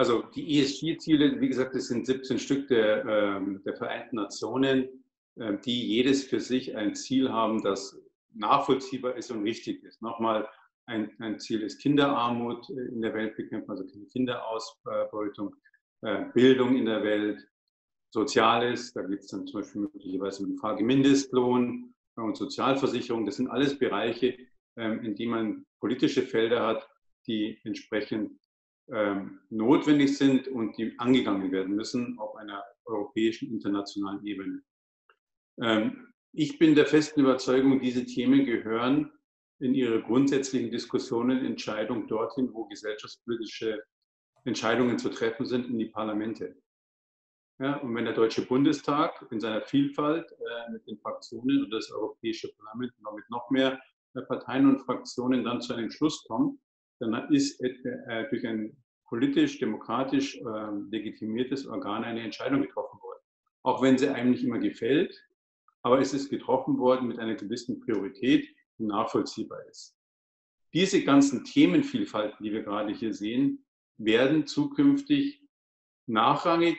Also die ESG-Ziele, wie gesagt, das sind 17 Stück der, ähm, der Vereinten Nationen, äh, die jedes für sich ein Ziel haben, das nachvollziehbar ist und richtig ist. Nochmal, ein, ein Ziel ist Kinderarmut in der Welt bekämpfen, also Kinderausbeutung, äh, Bildung in der Welt, Soziales, da geht es dann zum Beispiel möglicherweise um die Frage Mindestlohn und Sozialversicherung. Das sind alles Bereiche, ähm, in denen man politische Felder hat, die entsprechend ähm, notwendig sind und die angegangen werden müssen auf einer europäischen, internationalen Ebene. Ähm, ich bin der festen Überzeugung, diese Themen gehören in ihre grundsätzlichen Diskussionen, Entscheidungen dorthin, wo gesellschaftspolitische Entscheidungen zu treffen sind, in die Parlamente. Ja, und wenn der Deutsche Bundestag in seiner Vielfalt äh, mit den Fraktionen und das Europäische Parlament noch mit noch mehr äh, Parteien und Fraktionen dann zu einem Schluss kommt, dann ist äh, durch ein politisch, demokratisch äh, legitimiertes Organ eine Entscheidung getroffen worden. Auch wenn sie einem nicht immer gefällt, aber es ist getroffen worden mit einer gewissen Priorität, die nachvollziehbar ist. Diese ganzen Themenvielfalten, die wir gerade hier sehen, werden zukünftig nachrangig,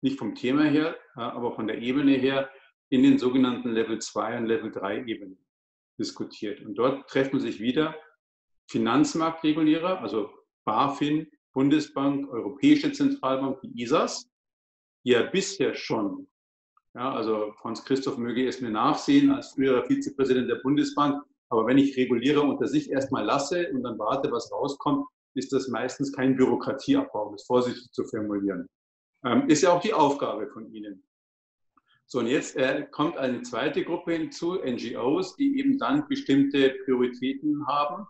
nicht vom Thema her, äh, aber von der Ebene her, in den sogenannten Level 2 und Level 3 Ebenen diskutiert. Und dort treffen sich wieder Finanzmarktregulierer, also BaFin, Bundesbank, Europäische Zentralbank, die ISAs, die ja bisher schon, ja, also Franz Christoph möge es mir nachsehen als früherer Vizepräsident der Bundesbank, aber wenn ich reguliere unter sich erstmal lasse und dann warte, was rauskommt, ist das meistens kein Bürokratieabbau, um es vorsichtig zu formulieren. Ähm, ist ja auch die Aufgabe von Ihnen. So, und jetzt äh, kommt eine zweite Gruppe hinzu, NGOs, die eben dann bestimmte Prioritäten haben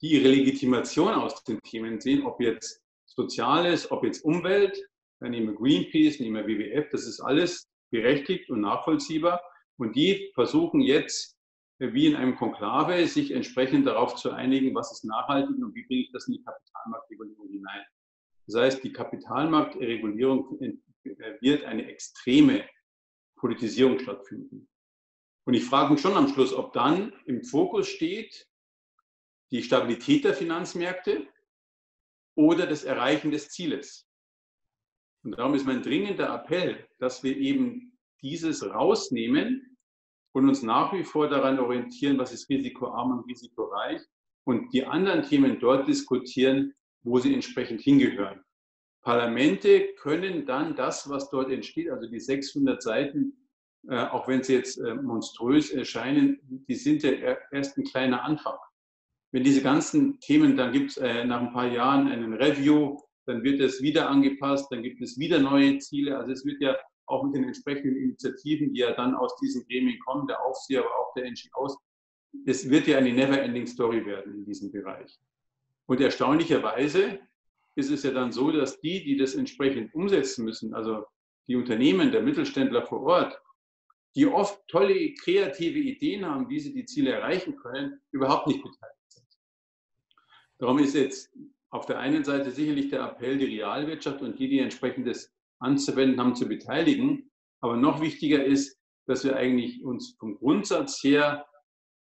die ihre Legitimation aus den Themen sehen, ob jetzt Soziales, ob jetzt Umwelt, dann nehmen wir Greenpeace, nehmen wir WWF, das ist alles berechtigt und nachvollziehbar. Und die versuchen jetzt, wie in einem Konklave, sich entsprechend darauf zu einigen, was ist nachhaltig und wie bringe ich das in die Kapitalmarktregulierung hinein. Das heißt, die Kapitalmarktregulierung wird eine extreme Politisierung stattfinden. Und ich frage mich schon am Schluss, ob dann im Fokus steht, die Stabilität der Finanzmärkte oder das Erreichen des Zieles. Und darum ist mein dringender Appell, dass wir eben dieses rausnehmen und uns nach wie vor daran orientieren, was ist risikoarm und risikoreich und die anderen Themen dort diskutieren, wo sie entsprechend hingehören. Parlamente können dann das, was dort entsteht, also die 600 Seiten, äh, auch wenn sie jetzt äh, monströs erscheinen, die sind ja erst ein kleiner Anfang wenn diese ganzen Themen, dann gibt es äh, nach ein paar Jahren einen Review, dann wird es wieder angepasst, dann gibt es wieder neue Ziele. Also es wird ja auch mit den entsprechenden Initiativen, die ja dann aus diesen Gremien kommen, der Aufseher, aber auch der NGOs, es wird ja eine never-ending Story werden in diesem Bereich. Und erstaunlicherweise ist es ja dann so, dass die, die das entsprechend umsetzen müssen, also die Unternehmen, der Mittelständler vor Ort, die oft tolle kreative Ideen haben, wie sie die Ziele erreichen können, überhaupt nicht beteiligt. Darum ist jetzt auf der einen Seite sicherlich der Appell, die Realwirtschaft und die, die entsprechendes anzuwenden haben, zu beteiligen. Aber noch wichtiger ist, dass wir eigentlich uns vom Grundsatz her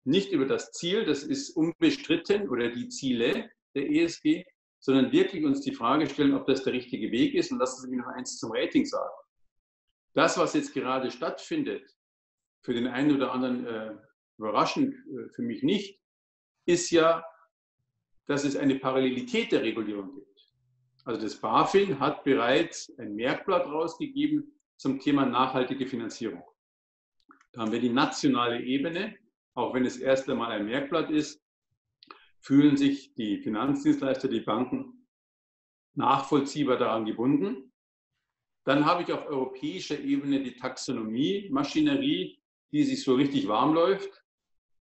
nicht über das Ziel, das ist unbestritten, oder die Ziele der ESG, sondern wirklich uns die Frage stellen, ob das der richtige Weg ist. Und lassen Sie mich noch eins zum Rating sagen. Das, was jetzt gerade stattfindet, für den einen oder anderen äh, überraschend, äh, für mich nicht, ist ja, dass es eine Parallelität der Regulierung gibt. Also das BaFin hat bereits ein Merkblatt rausgegeben zum Thema nachhaltige Finanzierung. Da haben wir die nationale Ebene, auch wenn es erst einmal ein Merkblatt ist, fühlen sich die Finanzdienstleister, die Banken nachvollziehbar daran gebunden. Dann habe ich auf europäischer Ebene die Taxonomie-Maschinerie, die sich so richtig warm läuft.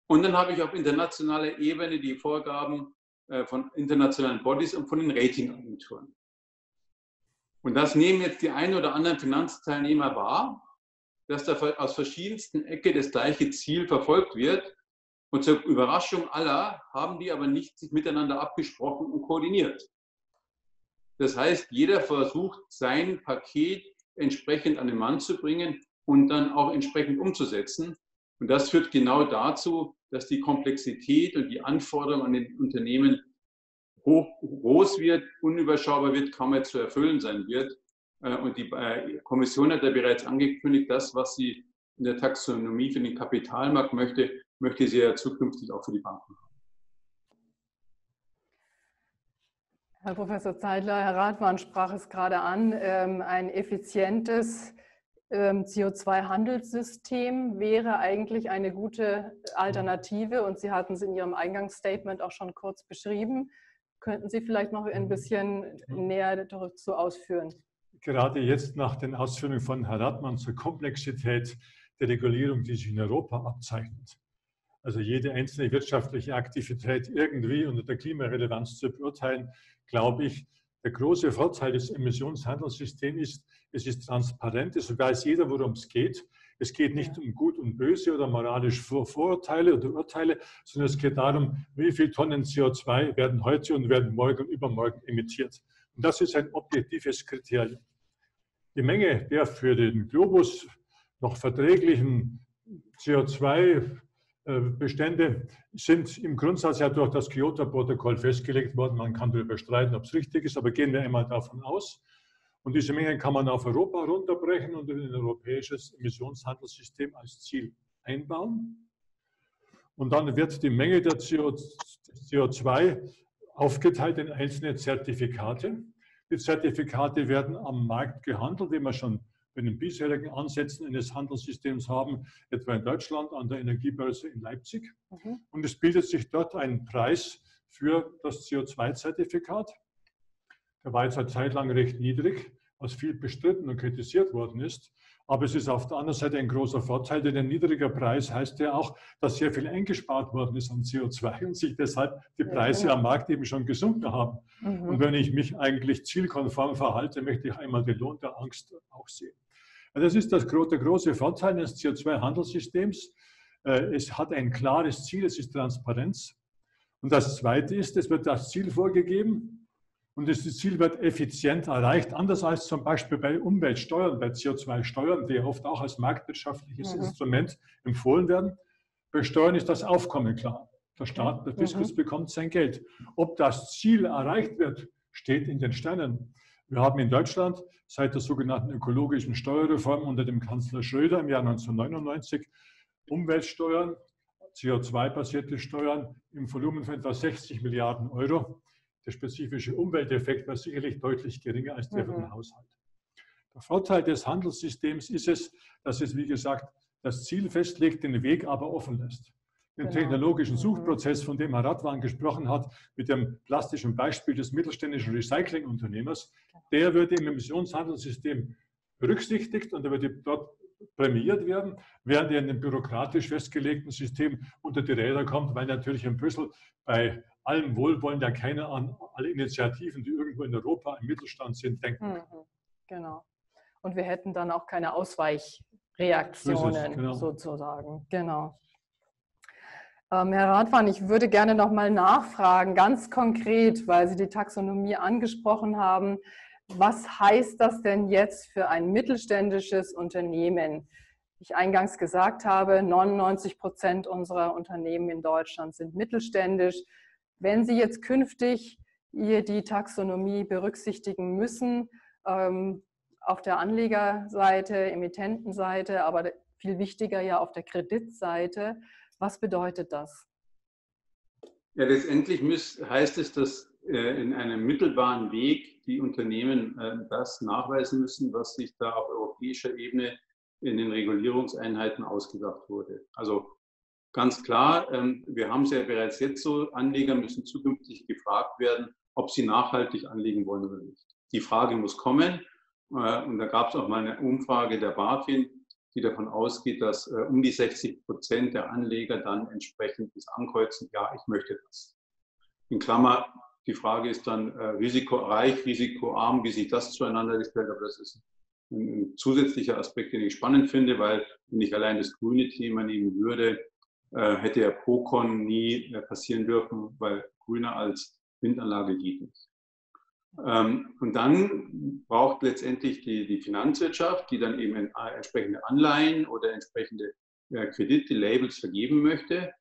Und dann habe ich auf internationaler Ebene die Vorgaben von internationalen Bodies und von den Ratingagenturen. Und das nehmen jetzt die einen oder anderen Finanzteilnehmer wahr, dass da aus verschiedensten Ecken das gleiche Ziel verfolgt wird. Und zur Überraschung aller haben die aber nicht sich miteinander abgesprochen und koordiniert. Das heißt, jeder versucht, sein Paket entsprechend an den Mann zu bringen und dann auch entsprechend umzusetzen. Und das führt genau dazu, dass die Komplexität und die Anforderungen an den Unternehmen hoch, groß wird, unüberschaubar wird, kaum mehr zu erfüllen sein wird. Äh, und die äh, Kommission hat ja bereits angekündigt, das, was sie in der Taxonomie für den Kapitalmarkt möchte, möchte sie ja zukünftig auch für die Banken haben. Herr Professor Zeidler, Herr Radwan sprach es gerade an, ähm, ein effizientes CO2-Handelssystem wäre eigentlich eine gute Alternative und Sie hatten es in Ihrem Eingangsstatement auch schon kurz beschrieben. Könnten Sie vielleicht noch ein bisschen näher dazu ausführen? Gerade jetzt nach den Ausführungen von Herrn Radmann zur Komplexität der Regulierung, die sich in Europa abzeichnet. Also jede einzelne wirtschaftliche Aktivität irgendwie unter der Klimarelevanz zu beurteilen, glaube ich, der große Vorteil des Emissionshandelssystems ist, es ist transparent, es weiß jeder, worum es geht. Es geht nicht um Gut und Böse oder moralische Vorurteile oder Urteile, sondern es geht darum, wie viele Tonnen CO2 werden heute und werden morgen und übermorgen emittiert. Und das ist ein objektives Kriterium. Die Menge der für den Globus noch verträglichen CO2 Bestände sind im Grundsatz ja durch das Kyoto-Protokoll festgelegt worden. Man kann darüber streiten, ob es richtig ist, aber gehen wir einmal davon aus. Und diese Mengen kann man auf Europa runterbrechen und in ein europäisches Emissionshandelssystem als Ziel einbauen. Und dann wird die Menge der CO2 aufgeteilt in einzelne Zertifikate. Die Zertifikate werden am Markt gehandelt, wie man schon bei den bisherigen Ansätzen eines Handelssystems haben, etwa in Deutschland an der Energiebörse in Leipzig. Mhm. Und es bildet sich dort ein Preis für das CO2-Zertifikat. Der war jetzt eine Zeit lang recht niedrig, was viel bestritten und kritisiert worden ist. Aber es ist auf der anderen Seite ein großer Vorteil, denn ein niedriger Preis heißt ja auch, dass sehr viel eingespart worden ist an CO2 und sich deshalb die Preise genau. am Markt eben schon gesunken haben. Mhm. Und wenn ich mich eigentlich zielkonform verhalte, möchte ich einmal den Lohn der Angst auch sehen. Das ist das, der große Vorteil des CO2-Handelssystems. Äh, es hat ein klares Ziel, es ist Transparenz. Und das Zweite ist, es wird das Ziel vorgegeben und das Ziel wird effizient erreicht, anders als zum Beispiel bei Umweltsteuern, bei CO2-Steuern, die oft auch als marktwirtschaftliches mhm. Instrument empfohlen werden. Bei Steuern ist das Aufkommen klar. Der Staat, der Fiskus mhm. bekommt sein Geld. Ob das Ziel erreicht wird, steht in den Sternen. Wir haben in Deutschland seit der sogenannten ökologischen Steuerreform unter dem Kanzler Schröder im Jahr 1999 Umweltsteuern, CO2-basierte Steuern im Volumen von etwa 60 Milliarden Euro. Der spezifische Umwelteffekt war sicherlich deutlich geringer als der mhm. für den Haushalt. Der Vorteil des Handelssystems ist es, dass es, wie gesagt, das Ziel festlegt, den Weg aber offen lässt den genau. technologischen mhm. Suchprozess, von dem Herr Radwan gesprochen hat, mit dem plastischen Beispiel des mittelständischen Recyclingunternehmers, der würde im Emissionshandelssystem berücksichtigt und er würde dort prämiert werden, während er in dem bürokratisch festgelegten System unter die Räder kommt, weil natürlich in Brüssel bei allem Wohlwollen der keiner an alle Initiativen, die irgendwo in Europa im Mittelstand sind, denken. Mhm, genau. Und wir hätten dann auch keine Ausweichreaktionen genau. sozusagen. Genau. Ähm, Herr Radwan, ich würde gerne noch mal nachfragen, ganz konkret, weil Sie die Taxonomie angesprochen haben. Was heißt das denn jetzt für ein mittelständisches Unternehmen? ich eingangs gesagt habe, 99 Prozent unserer Unternehmen in Deutschland sind mittelständisch. Wenn Sie jetzt künftig die Taxonomie berücksichtigen müssen, ähm, auf der Anlegerseite, Emittentenseite, aber viel wichtiger ja auf der Kreditseite, was bedeutet das? Ja, letztendlich heißt es, dass äh, in einem mittelbaren Weg die Unternehmen äh, das nachweisen müssen, was sich da auf europäischer Ebene in den Regulierungseinheiten ausgedacht wurde. Also ganz klar, ähm, wir haben es ja bereits jetzt so, Anleger müssen zukünftig gefragt werden, ob sie nachhaltig anlegen wollen oder nicht. Die Frage muss kommen. Äh, und da gab es auch mal eine Umfrage der BaFin, die davon ausgeht, dass äh, um die 60 Prozent der Anleger dann entsprechend das ankreuzen, ja, ich möchte das. In Klammer, die Frage ist dann äh, risikoreich, risikoarm, wie sich das zueinander gestellt, aber das ist ein zusätzlicher Aspekt, den ich spannend finde, weil wenn ich allein das grüne Thema nehmen würde, äh, hätte ja Procon nie äh, passieren dürfen, weil Grüne als Windanlage geht nicht. Ähm, und dann braucht letztendlich die, die Finanzwirtschaft, die dann eben entsprechende Anleihen oder entsprechende äh, Kredite, Labels vergeben möchte,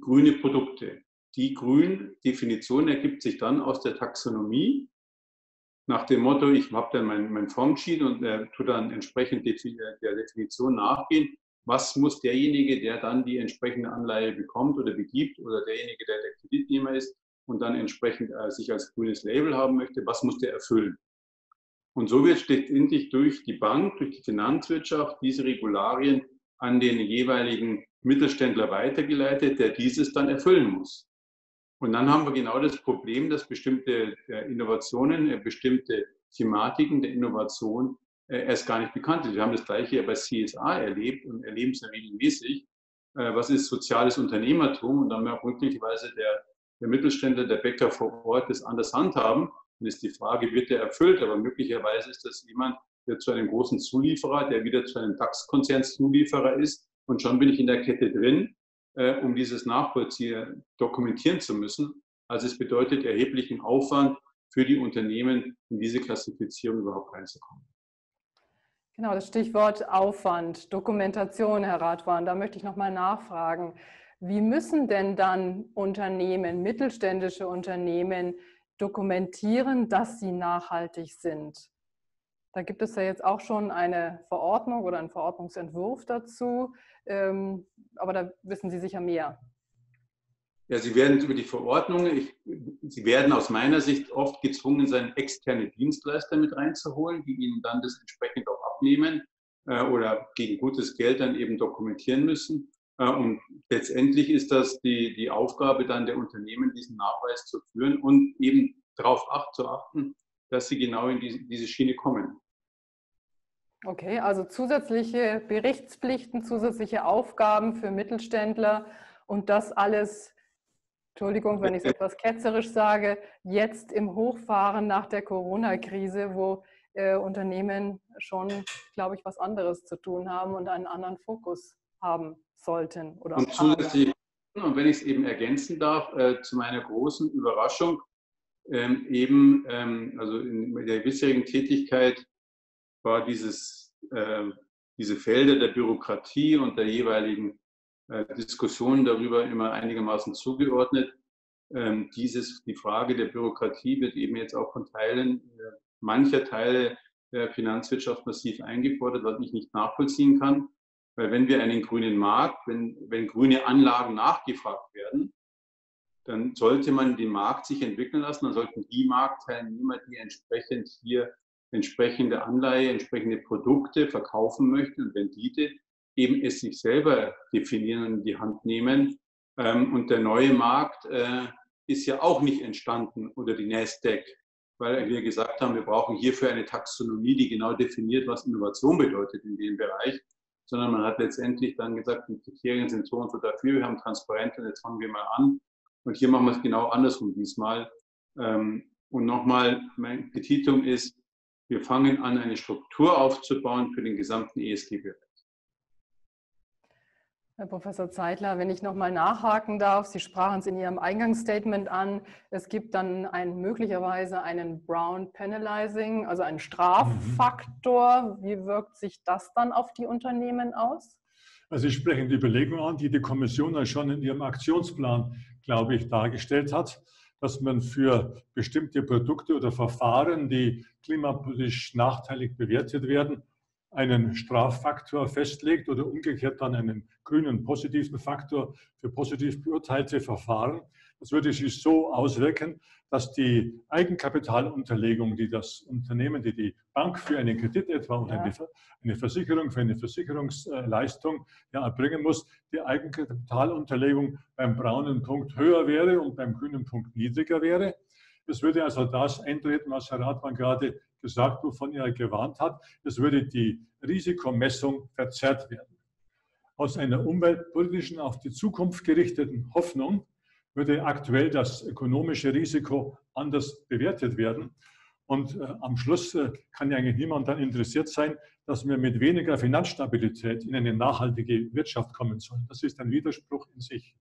grüne Produkte. Die grünen Definition ergibt sich dann aus der Taxonomie nach dem Motto, ich habe dann mein, mein Formsheet und äh, tue dann entsprechend der Definition nachgehen, was muss derjenige, der dann die entsprechende Anleihe bekommt oder begibt oder derjenige, der der Kreditnehmer ist und dann entsprechend äh, sich als grünes Label haben möchte, was muss der erfüllen? Und so wird letztendlich durch die Bank, durch die Finanzwirtschaft diese Regularien an den jeweiligen Mittelständler weitergeleitet, der dieses dann erfüllen muss. Und dann haben wir genau das Problem, dass bestimmte äh, Innovationen, äh, bestimmte Thematiken der Innovation erst gar nicht bekannt sind. Wir haben das gleiche ja bei CSA erlebt und erleben es ja regelmäßig. Was ist soziales Unternehmertum? Und dann auch möglicherweise der, der Mittelständler, der Bäcker vor Ort das anders handhaben. Und ist die Frage, wird der erfüllt? Aber möglicherweise ist das jemand, der zu einem großen Zulieferer, der wieder zu einem DAX-Konzernszulieferer ist. Und schon bin ich in der Kette drin äh, um dieses Nachvollziehen dokumentieren zu müssen. Also es bedeutet erheblichen Aufwand für die Unternehmen, in diese Klassifizierung überhaupt reinzukommen. Genau, das Stichwort Aufwand, Dokumentation, Herr Radwan, da möchte ich nochmal nachfragen. Wie müssen denn dann Unternehmen, mittelständische Unternehmen dokumentieren, dass sie nachhaltig sind? Da gibt es ja jetzt auch schon eine Verordnung oder einen Verordnungsentwurf dazu. Ähm, aber da wissen Sie sicher mehr. Ja, Sie werden über die Verordnungen, ich, Sie werden aus meiner Sicht oft gezwungen sein, externe Dienstleister mit reinzuholen, die Ihnen dann das entsprechend auch abnehmen äh, oder gegen gutes Geld dann eben dokumentieren müssen. Äh, und letztendlich ist das die, die Aufgabe dann der Unternehmen, diesen Nachweis zu führen und eben darauf acht, zu achten, dass sie genau in diese, diese Schiene kommen. Okay, also zusätzliche Berichtspflichten, zusätzliche Aufgaben für Mittelständler und das alles, Entschuldigung, wenn ich es etwas ketzerisch sage, jetzt im Hochfahren nach der Corona-Krise, wo äh, Unternehmen schon, glaube ich, was anderes zu tun haben und einen anderen Fokus haben sollten. Oder und zusätzlich, und wenn ich es eben ergänzen darf, äh, zu meiner großen Überraschung, ähm, eben, ähm, also in der bisherigen Tätigkeit war dieses, äh, diese Felder der Bürokratie und der jeweiligen Diskussionen darüber immer einigermaßen zugeordnet. Ähm, dieses, die Frage der Bürokratie wird eben jetzt auch von Teilen äh, mancher Teile der Finanzwirtschaft massiv eingefordert, was ich nicht nachvollziehen kann. Weil wenn wir einen grünen Markt, wenn, wenn grüne Anlagen nachgefragt werden, dann sollte man den Markt sich entwickeln lassen, dann sollten die Marktteilnehmer, die entsprechend hier entsprechende Anleihe, entsprechende Produkte verkaufen möchte und Rendite, eben es sich selber definieren und in die Hand nehmen. Ähm, und der neue Markt äh, ist ja auch nicht entstanden unter die Nasdaq, weil wir gesagt haben, wir brauchen hierfür eine Taxonomie, die genau definiert, was Innovation bedeutet in dem Bereich, sondern man hat letztendlich dann gesagt, die Kriterien sind so und so dafür, wir haben transparent und jetzt fangen wir mal an. Und hier machen wir es genau andersrum diesmal. Ähm, und nochmal, meine Petitum ist, wir fangen an, eine Struktur aufzubauen für den gesamten ESG-Bereich. Herr Professor Zeitler, wenn ich nochmal nachhaken darf, Sie sprachen es in Ihrem Eingangsstatement an, es gibt dann ein, möglicherweise einen Brown Penalizing, also einen Straffaktor. Wie wirkt sich das dann auf die Unternehmen aus? Also ich spreche die Überlegung an, die die Kommission ja schon in ihrem Aktionsplan, glaube ich, dargestellt hat, dass man für bestimmte Produkte oder Verfahren, die klimapolitisch nachteilig bewertet werden, einen Straffaktor festlegt oder umgekehrt dann einen grünen positiven Faktor für positiv beurteilte Verfahren. Das würde sich so auswirken, dass die Eigenkapitalunterlegung, die das Unternehmen, die die Bank für einen Kredit etwa oder ja. eine Versicherung für eine Versicherungsleistung ja, erbringen muss, die Eigenkapitalunterlegung beim braunen Punkt höher wäre und beim grünen Punkt niedriger wäre. Es würde also das eintreten, was Herr Radmann gerade gesagt, wovon er gewarnt hat. Es würde die Risikomessung verzerrt werden. Aus einer umweltpolitischen, auf die Zukunft gerichteten Hoffnung würde aktuell das ökonomische Risiko anders bewertet werden. Und äh, am Schluss äh, kann ja eigentlich niemand dann interessiert sein, dass wir mit weniger Finanzstabilität in eine nachhaltige Wirtschaft kommen sollen. Das ist ein Widerspruch in sich.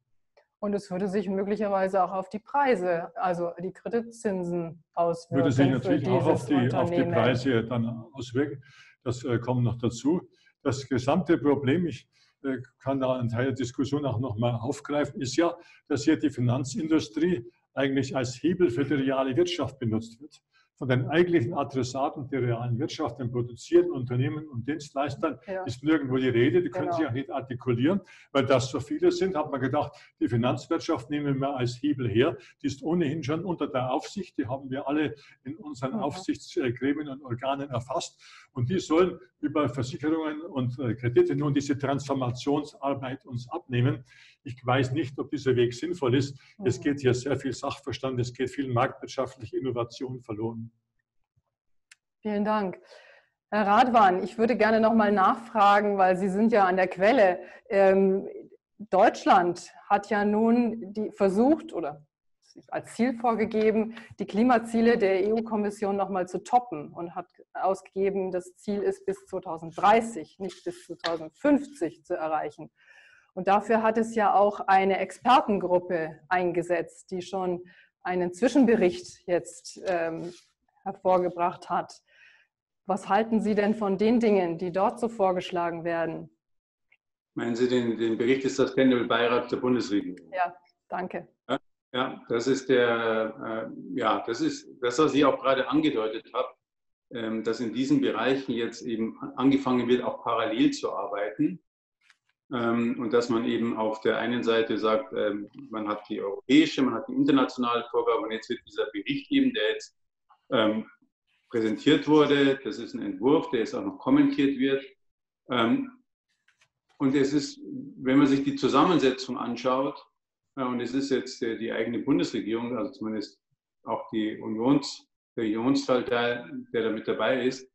Und es würde sich möglicherweise auch auf die Preise, also die Kreditzinsen auswirken. Würde sich natürlich auch auf die, auf die, Preise dann auswirken. Das äh, kommt noch dazu. Das gesamte Problem, ich äh, kann da einen Teil der Diskussion auch nochmal aufgreifen, ist ja, dass hier die Finanzindustrie eigentlich als Hebel für die reale Wirtschaft benutzt wird von den eigentlichen Adressaten der realen Wirtschaft, den produzierenden Unternehmen und Dienstleistern, ja. ist nirgendwo die Rede. Die können genau. sich auch nicht artikulieren, weil das so viele sind. Hat man gedacht, die Finanzwirtschaft nehmen wir als Hebel her. Die ist ohnehin schon unter der Aufsicht. Die haben wir alle in unseren mhm. Aufsichtsgremien und Organen erfasst. Und die sollen über Versicherungen und äh, Kredite nun diese Transformationsarbeit uns abnehmen. Ich weiß nicht, ob dieser Weg sinnvoll ist. Es mhm. geht hier sehr viel Sachverstand, es geht viel marktwirtschaftliche Innovation verloren. Vielen Dank. Herr Radwan, ich würde gerne noch mal nachfragen, weil Sie sind ja an der Quelle. Ähm, Deutschland hat ja nun die versucht oder als Ziel vorgegeben, die Klimaziele der EU-Kommission noch mal zu toppen und hat ausgegeben, das Ziel ist bis 2030, nicht bis 2050 zu erreichen. Und dafür hat es ja auch eine Expertengruppe eingesetzt, die schon einen Zwischenbericht jetzt ähm, hervorgebracht hat. Was halten Sie denn von den Dingen, die dort so vorgeschlagen werden? Meinen Sie den, den Bericht des Sustainable Beirats der Bundesregierung? Ja, danke. Ja, ja das ist der, äh, ja, das ist das, was Sie auch gerade angedeutet haben, ähm, dass in diesen Bereichen jetzt eben angefangen wird, auch parallel zu arbeiten. Ähm, und dass man eben auf der einen Seite sagt, ähm, man hat die europäische, man hat die internationale Vorgabe und jetzt wird dieser Bericht eben, der jetzt ähm, präsentiert wurde, das ist ein Entwurf, der jetzt auch noch kommentiert wird. und es ist, wenn man sich die Zusammensetzung anschaut, äh, und es ist jetzt die eigene Bundesregierung, also zumindest auch die Unions, der Unionsteil, der, der da mit dabei ist,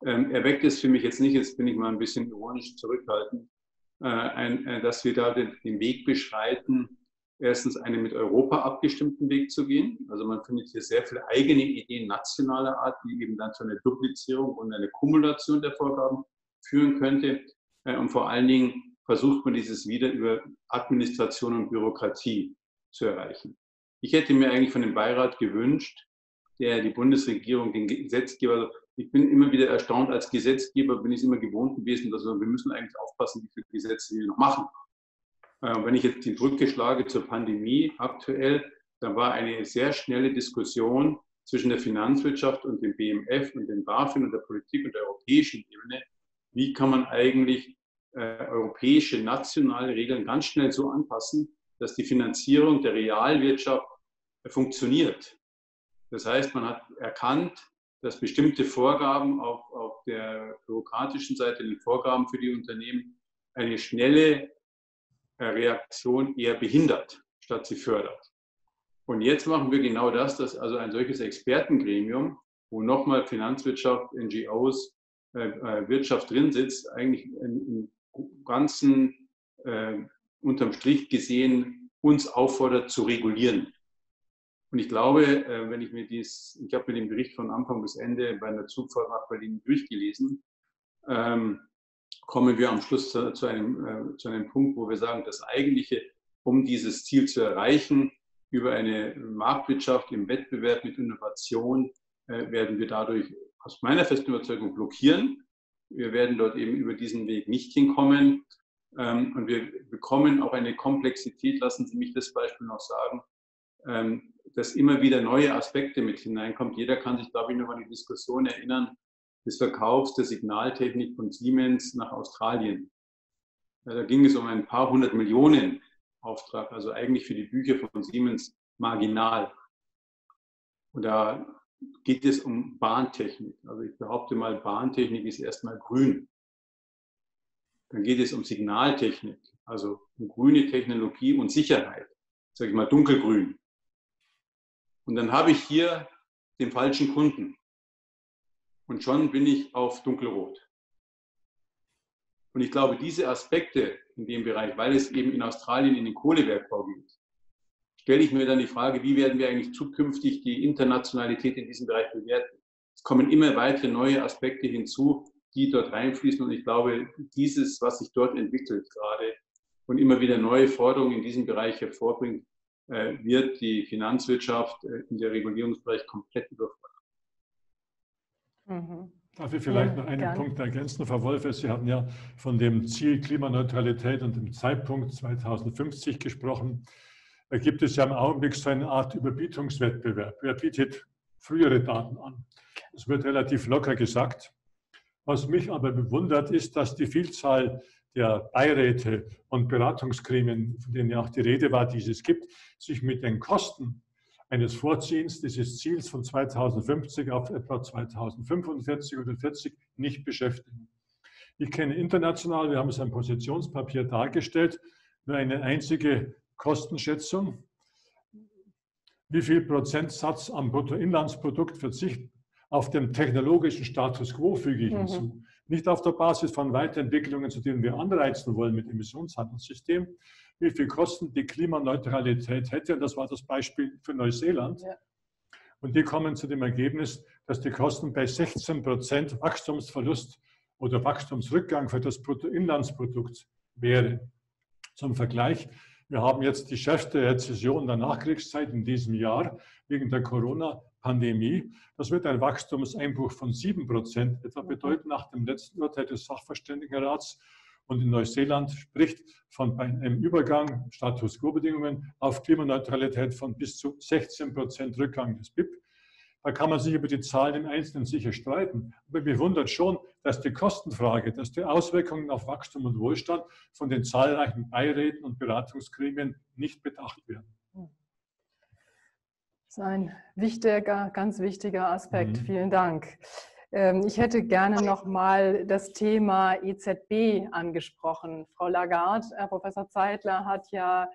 erweckt es für mich jetzt nicht, jetzt bin ich mal ein bisschen ironisch zurückhaltend, äh, ein, äh, dass wir da den, den, Weg beschreiten, erstens einen mit Europa abgestimmten Weg zu gehen. Also man findet hier sehr viele eigene Ideen nationaler Art, die eben dann zu einer Duplizierung und einer Kumulation der Vorgaben führen könnte. Äh, und vor allen Dingen versucht man dieses wieder über Administration und Bürokratie zu erreichen. Ich hätte mir eigentlich von dem Beirat gewünscht, der die Bundesregierung, den Gesetzgeber ich bin immer wieder erstaunt, als Gesetzgeber bin ich immer gewohnt gewesen, dass wir, wir müssen eigentlich aufpassen, wie viele Gesetze wir noch machen. Äh, wenn ich jetzt die Brücke schlage zur Pandemie aktuell, dann war eine sehr schnelle Diskussion zwischen der Finanzwirtschaft und dem BMF und dem BaFin und der Politik und der europäischen Ebene. Wie kann man eigentlich äh, europäische nationale Regeln ganz schnell so anpassen, dass die Finanzierung der Realwirtschaft funktioniert? Das heißt, man hat erkannt, dass bestimmte Vorgaben auf, auf der bürokratischen Seite, den Vorgaben für die Unternehmen, eine schnelle äh, Reaktion eher behindert, statt sie fördert. Und jetzt machen wir genau das, dass also ein solches Expertengremium, wo nochmal Finanzwirtschaft, NGOs, äh, äh, Wirtschaft drin sitzt, eigentlich im Ganzen äh, unterm Strich gesehen uns auffordert zu regulieren. Und ich glaube, äh, wenn ich mir dies, ich habe mir den Bericht von Anfang bis Ende bei einer Zugfahrt nach Berlin durchgelesen, ähm, kommen wir am Schluss zu, zu, einem, äh, zu einem Punkt, wo wir sagen, das eigentliche, um dieses Ziel zu erreichen, über eine Marktwirtschaft im Wettbewerb mit Innovation, äh, werden wir dadurch aus meiner festen Überzeugung blockieren. Wir werden dort eben über diesen Weg nicht hinkommen. Ähm, und wir bekommen auch eine Komplexität, lassen Sie mich das Beispiel noch sagen, ähm, dass immer wieder neue Aspekte mit hineinkommt. Jeder kann sich, glaube ich, noch an die Diskussion erinnern des Verkaufs der Signaltechnik von Siemens nach Australien. Da ging es um ein paar hundert Millionen Auftrag, also eigentlich für die Bücher von Siemens marginal. Und da geht es um Bahntechnik. Also ich behaupte mal, Bahntechnik ist erstmal grün. Dann geht es um Signaltechnik, also um grüne Technologie und Sicherheit. Sage ich mal dunkelgrün. Und dann habe ich hier den falschen Kunden. Und schon bin ich auf dunkelrot. Und ich glaube, diese Aspekte in dem Bereich, weil es eben in Australien in den Kohlebergbau geht, stelle ich mir dann die Frage, wie werden wir eigentlich zukünftig die Internationalität in diesem Bereich bewerten? Es kommen immer weitere neue Aspekte hinzu, die dort reinfließen. Und ich glaube, dieses, was sich dort entwickelt gerade und immer wieder neue Forderungen in diesem Bereich hervorbringt, wird die Finanzwirtschaft äh, in der Regulierungsbereich komplett überfordern. Mhm. Darf ich vielleicht noch einen Gerne. Punkt ergänzen, Frau Wolfe? Sie hatten ja von dem Ziel Klimaneutralität und dem Zeitpunkt 2050 gesprochen. Da gibt es ja im Augenblick so eine Art Überbietungswettbewerb. Wer bietet frühere Daten an? Das wird relativ locker gesagt. Was mich aber bewundert, ist, dass die Vielzahl der Beiräte und Beratungsgremien, von denen ja auch die Rede war, die es gibt, sich mit den Kosten eines Vorziehens dieses Ziels von 2050 auf etwa 2045 oder 40 nicht beschäftigen. Ich kenne international, wir haben es im Positionspapier dargestellt, nur eine einzige Kostenschätzung. Wie viel Prozentsatz am Bruttoinlandsprodukt verzicht auf den technologischen Status quo füge ich mhm. hinzu. Nicht auf der Basis von Weiterentwicklungen, zu denen wir anreizen wollen mit Emissionshandelssystem, wie viel Kosten die Klimaneutralität hätte. Und das war das Beispiel für Neuseeland. Ja. Und die kommen zu dem Ergebnis, dass die Kosten bei 16 Prozent Wachstumsverlust oder Wachstumsrückgang für das Bruttoinlandsprodukt wäre. Zum Vergleich, wir haben jetzt die schärfste Rezession der Nachkriegszeit in diesem Jahr wegen der Corona-Pandemie. Das wird ein Wachstumseinbruch von 7 Prozent etwa bedeuten nach dem letzten Urteil des Sachverständigenrats. Und in Neuseeland spricht von einem Übergang, Status Quo-Bedingungen, auf Klimaneutralität von bis zu 16 Prozent Rückgang des BIP. Da kann man sich über die Zahlen im Einzelnen sicher streiten. Aber mir wundert schon, dass die Kostenfrage, dass die Auswirkungen auf Wachstum und Wohlstand von den zahlreichen Beiräten und Beratungsgremien nicht bedacht werden. Das ist ein wichtiger, ganz wichtiger Aspekt. Mhm. Vielen Dank. Ähm, ich hätte gerne noch mal das Thema EZB angesprochen. Frau Lagarde, Herr Professor Zeitler hat ja,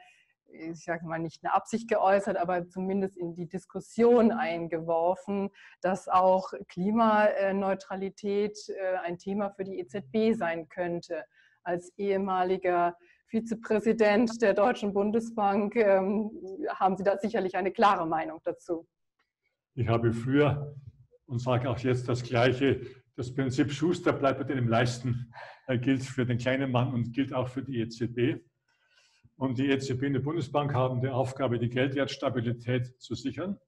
ich sage mal, nicht eine Absicht geäußert, aber zumindest in die Diskussion eingeworfen, dass auch Klimaneutralität äh, ein Thema für die EZB sein könnte. Als ehemaliger Vizepräsident der Deutschen Bundesbank ähm, haben Sie da sicherlich eine klare Meinung dazu. Ich habe früher und sage auch jetzt das Gleiche. Das Prinzip Schuster bleibt bei dem Leisten äh, gilt für den kleinen Mann und gilt auch für die EZB. Und die EZB und die Bundesbank haben die Aufgabe, die Geldwertstabilität zu sichern.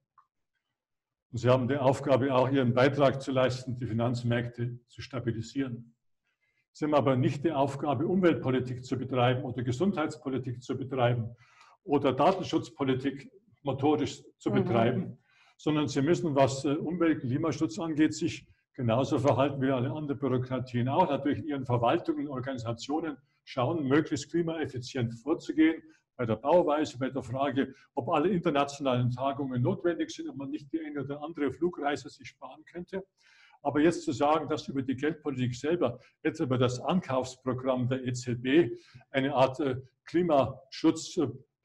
Und sie haben die Aufgabe, auch ihren Beitrag zu leisten, die Finanzmärkte zu stabilisieren. Sie haben aber nicht die Aufgabe, Umweltpolitik zu betreiben oder Gesundheitspolitik zu betreiben oder Datenschutzpolitik motorisch zu mhm. betreiben, sondern sie müssen, was äh, Umwelt- und Klimaschutz angeht, sich genauso verhalten wie alle anderen Bürokratien auch, natürlich in ihren Verwaltungen und Organisationen schauen, möglichst klimaeffizient vorzugehen, bei der Bauweise, bei der Frage, ob alle internationalen Tagungen notwendig sind, ob man nicht die eine oder andere Flugreise sich sparen könnte. Aber jetzt zu sagen, dass über die Geldpolitik selber, jetzt über das Ankaufsprogramm der EZB, eine Art äh, Klimaschutz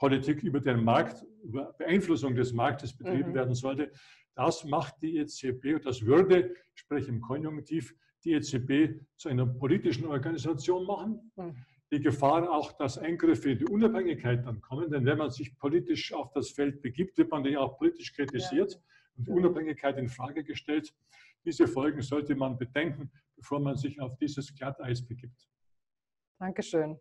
Politik über den Markt, über Beeinflussung des Marktes betrieben mhm. werden sollte. Das macht die EZB und das würde, ich spreche im Konjunktiv, die EZB zu einer politischen Organisation machen. Mhm. die Gefahr auch, dass Eingriffe in die Unabhängigkeit dann kommen. Denn wenn man sich politisch auf das Feld begibt, wird man ja auch politisch kritisiert ja. und die Unabhängigkeit in Frage gestellt. Diese Folgen sollte man bedenken, bevor man sich auf dieses Glatteis begibt. Dankeschön.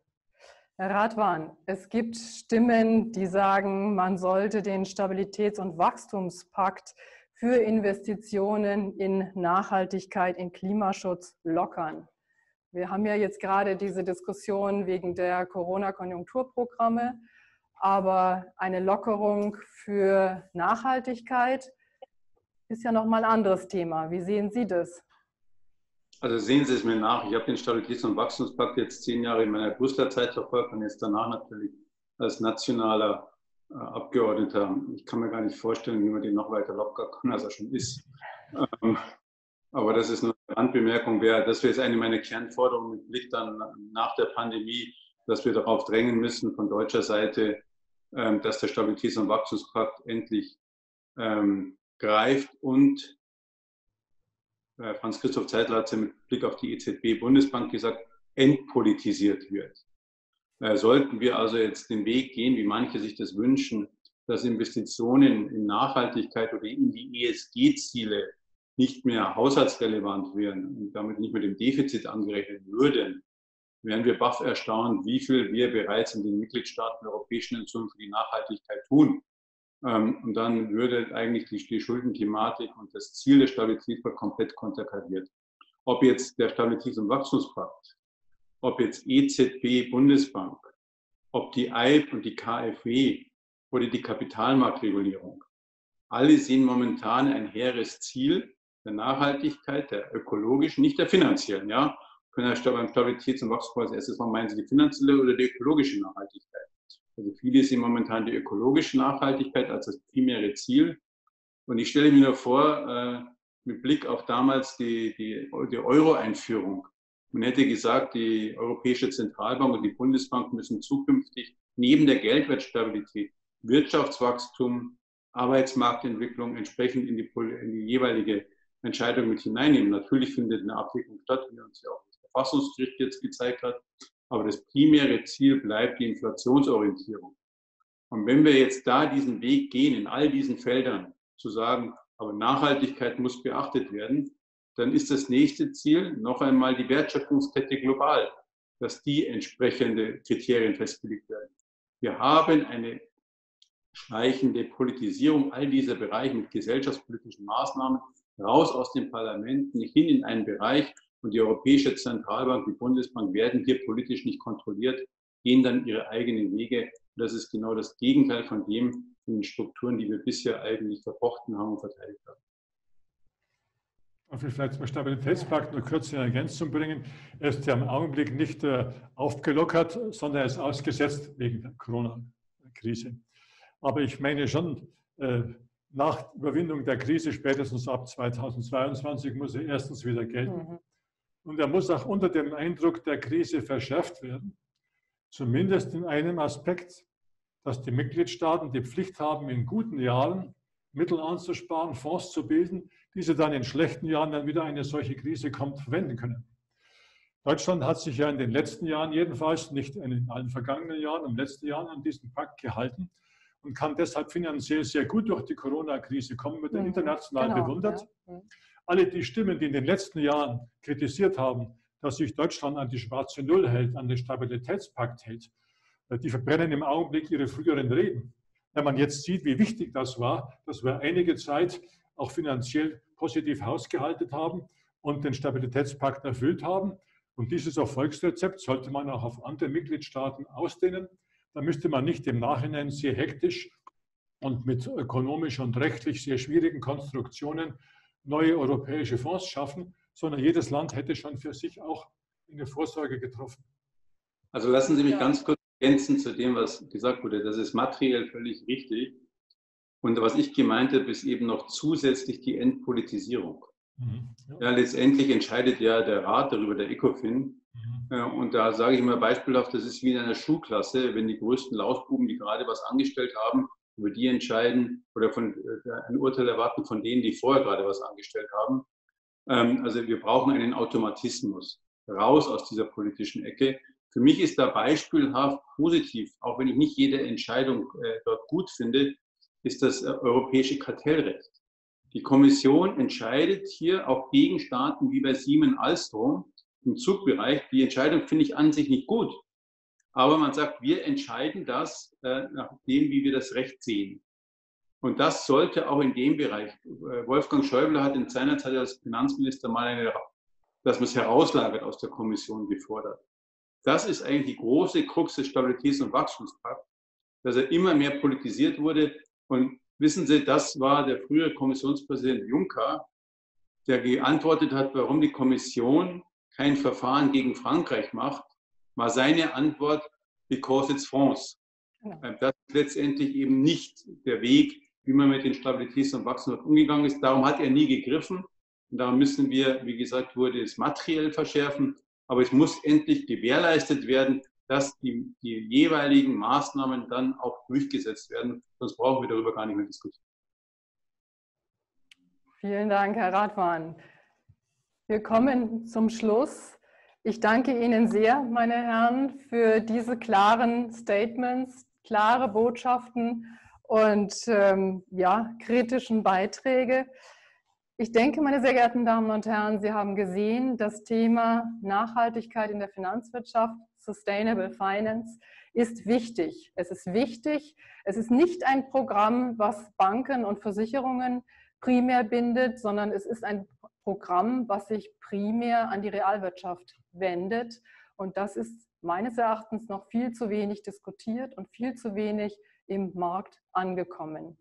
Herr Radwan, es gibt Stimmen, die sagen, man sollte den Stabilitäts- und Wachstumspakt für Investitionen in Nachhaltigkeit, in Klimaschutz lockern. Wir haben ja jetzt gerade diese Diskussion wegen der Corona-Konjunkturprogramme, aber eine Lockerung für Nachhaltigkeit ist ja nochmal ein anderes Thema. Wie sehen Sie das? Also sehen Sie es mir nach. Ich habe den Stabilitäts- und Wachstumspakt jetzt zehn Jahre in meiner Brüsseler Zeit verfolgt und jetzt danach natürlich als nationaler äh, Abgeordneter. Ich kann mir gar nicht vorstellen, wie man den noch weiter lockern kann, als er schon ist. Ähm, aber das ist eine Randbemerkung. Wäre, das wäre jetzt eine meiner Kernforderungen mit Blick dann nach der Pandemie, dass wir darauf drängen müssen von deutscher Seite, ähm, dass der Stabilitäts- und Wachstumspakt endlich ähm, greift und äh, Franz-Christoph Zeitler hat ja mit Blick auf die EZB-Bundesbank gesagt, entpolitisiert wird. Äh, sollten wir also jetzt den Weg gehen, wie manche sich das wünschen, dass Investitionen in Nachhaltigkeit oder in die ESG-Ziele nicht mehr haushaltsrelevant wären und damit nicht mit dem Defizit angerechnet würden, wären wir baff erstaunt, wie viel wir bereits in den Mitgliedstaaten der Europäischen Union für die Nachhaltigkeit tun. Ähm, und dann würde eigentlich die, die Schuldenthematik und das Ziel der Stabilität komplett konterkariert. Ob jetzt der Stabilitäts- und Wachstumspakt, ob jetzt EZB, Bundesbank, ob die EIB und die KfW oder die Kapitalmarktregulierung. Alle sehen momentan ein hehres Ziel der Nachhaltigkeit, der ökologischen, nicht der finanziellen, ja. Können ja beim Stabilitäts- und Wachstumspakt als erstes mal meinen Sie die finanzielle oder die ökologische Nachhaltigkeit. Also viele sehen momentan die ökologische Nachhaltigkeit als das primäre Ziel. Und ich stelle mir nur vor, äh, mit Blick auf damals die, die, die Euro-Einführung, man hätte gesagt, die Europäische Zentralbank und die Bundesbank müssen zukünftig neben der Geldwertstabilität Wirtschaftswachstum, Arbeitsmarktentwicklung entsprechend in die, in die jeweilige Entscheidung mit hineinnehmen. Natürlich findet eine Abwägung statt, wie uns ja auch das Verfassungsgericht jetzt gezeigt hat. Aber das primäre Ziel bleibt die Inflationsorientierung. Und wenn wir jetzt da diesen Weg gehen, in all diesen Feldern, zu sagen, aber Nachhaltigkeit muss beachtet werden, dann ist das nächste Ziel noch einmal die Wertschöpfungskette global, dass die entsprechende Kriterien festgelegt werden. Wir haben eine schleichende Politisierung all dieser Bereiche mit gesellschaftspolitischen Maßnahmen raus aus den Parlamenten hin in einen Bereich, und die Europäische Zentralbank, die Bundesbank werden hier politisch nicht kontrolliert, gehen dann ihre eigenen Wege. Und das ist genau das Gegenteil von dem, von den Strukturen, die wir bisher eigentlich verfochten haben und verteidigt haben. Ich will vielleicht zum Stabilitätspakt eine kurze Ergänzung bringen. Er ist ja im Augenblick nicht äh, aufgelockert, sondern er ist ausgesetzt wegen der Corona-Krise. Aber ich meine schon, äh, nach Überwindung der Krise, spätestens ab 2022, muss er erstens wieder gelten. Mhm. Und er muss auch unter dem Eindruck der Krise verschärft werden, zumindest in einem Aspekt, dass die Mitgliedstaaten die Pflicht haben, in guten Jahren Mittel anzusparen, Fonds zu bilden, die sie dann in schlechten Jahren, wenn wieder eine solche Krise kommt, verwenden können. Deutschland hat sich ja in den letzten Jahren jedenfalls, nicht in allen vergangenen Jahren, im letzten Jahr an diesen Pakt gehalten und kann deshalb finanziell sehr gut durch die Corona-Krise kommen, wird mhm, international genau, bewundert. Ja. Alle die Stimmen, die in den letzten Jahren kritisiert haben, dass sich Deutschland an die schwarze Null hält, an den Stabilitätspakt hält, äh, die verbrennen im Augenblick ihre früheren Reden. Wenn man jetzt sieht, wie wichtig das war, dass wir einige Zeit auch finanziell positiv hausgehalten haben und den Stabilitätspakt erfüllt haben. Und dieses Erfolgsrezept sollte man auch auf andere Mitgliedstaaten ausdehnen. Da müsste man nicht im Nachhinein sehr hektisch und mit ökonomisch und rechtlich sehr schwierigen Konstruktionen neue europäische Fonds schaffen, sondern jedes Land hätte schon für sich auch eine Vorsorge getroffen. Also lassen Sie mich ja. ganz kurz ergänzen zu dem, was gesagt wurde. Das ist materiell völlig richtig. Und was ich gemeint habe, ist eben noch zusätzlich die Entpolitisierung. Mhm. Ja. ja. letztendlich entscheidet ja der Rat darüber, der ECOFIN. Mhm. Und da sage ich immer beispielhaft, das ist wie in einer Schulklasse, wenn die größten Lausbuben, die gerade was angestellt haben, über die entscheiden oder von, äh, ein Urteil erwarten von denen, die vorher gerade was angestellt haben. Ähm, also wir brauchen einen Automatismus raus aus dieser politischen Ecke. Für mich ist da beispielhaft positiv, auch wenn ich nicht jede Entscheidung äh, dort gut finde, ist das äh, europäische Kartellrecht. Die Kommission entscheidet hier auch gegen Staaten wie bei Siemens Alstom im Zugbereich. Die Entscheidung finde ich an sich nicht gut. Aber man sagt, wir entscheiden das äh, nach dem, wie wir das Recht sehen. Und das sollte auch in dem Bereich. Äh, Wolfgang Schäuble hat in seiner Zeit als Finanzminister mal eine, dass man es herauslagert aus der Kommission gefordert. Das ist eigentlich die große Krux des Stabilitäts- und Wachstumspakts, dass er immer mehr politisiert wurde. Und wissen Sie, das war der frühere Kommissionspräsident Juncker, der geantwortet hat, warum die Kommission kein Verfahren gegen Frankreich macht, war seine Antwort, because it's France. Genau. Ähm, das ist letztendlich eben nicht der Weg, wie man mit den Stabilitäts- und Wachstumspakt umgegangen ist. Darum hat er nie gegriffen. Und darum müssen wir, wie gesagt wurde, es materiell verschärfen. Aber es muss endlich gewährleistet werden, dass die, die jeweiligen Maßnahmen dann auch durchgesetzt werden. Sonst brauchen wir darüber gar nicht mehr diskutieren. Vielen Dank, Herr Radwan. Wir kommen zum Schluss. Ich danke Ihnen sehr, meine Herren, für diese klaren Statements, klare Botschaften und ähm, ja, kritischen Beiträge. Ich denke, meine sehr geehrten Damen und Herren, Sie haben gesehen, das Thema Nachhaltigkeit in der Finanzwirtschaft, Sustainable Finance, ist wichtig. Es ist wichtig. Es ist nicht ein Programm, was Banken und Versicherungen primär bindet, sondern es ist ein Programm, was sich primär an die Realwirtschaft wendet. Und das ist meines Erachtens noch viel zu wenig diskutiert und viel zu wenig im Markt angekommen.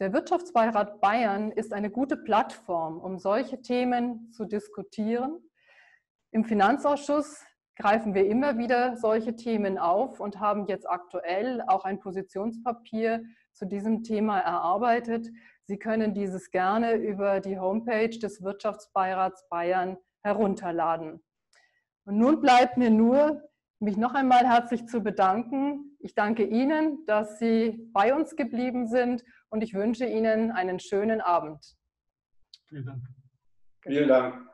Der Wirtschaftsbeirat Bayern ist eine gute Plattform, um solche Themen zu diskutieren. Im Finanzausschuss greifen wir immer wieder solche Themen auf und haben jetzt aktuell auch ein Positionspapier zu diesem Thema erarbeitet. Sie können dieses gerne über die Homepage des Wirtschaftsbeirats Bayern herunterladen. Und nun bleibt mir nur, mich noch einmal herzlich zu bedanken. Ich danke Ihnen, dass Sie bei uns geblieben sind und ich wünsche Ihnen einen schönen Abend. Vielen Dank. Vielen Dank.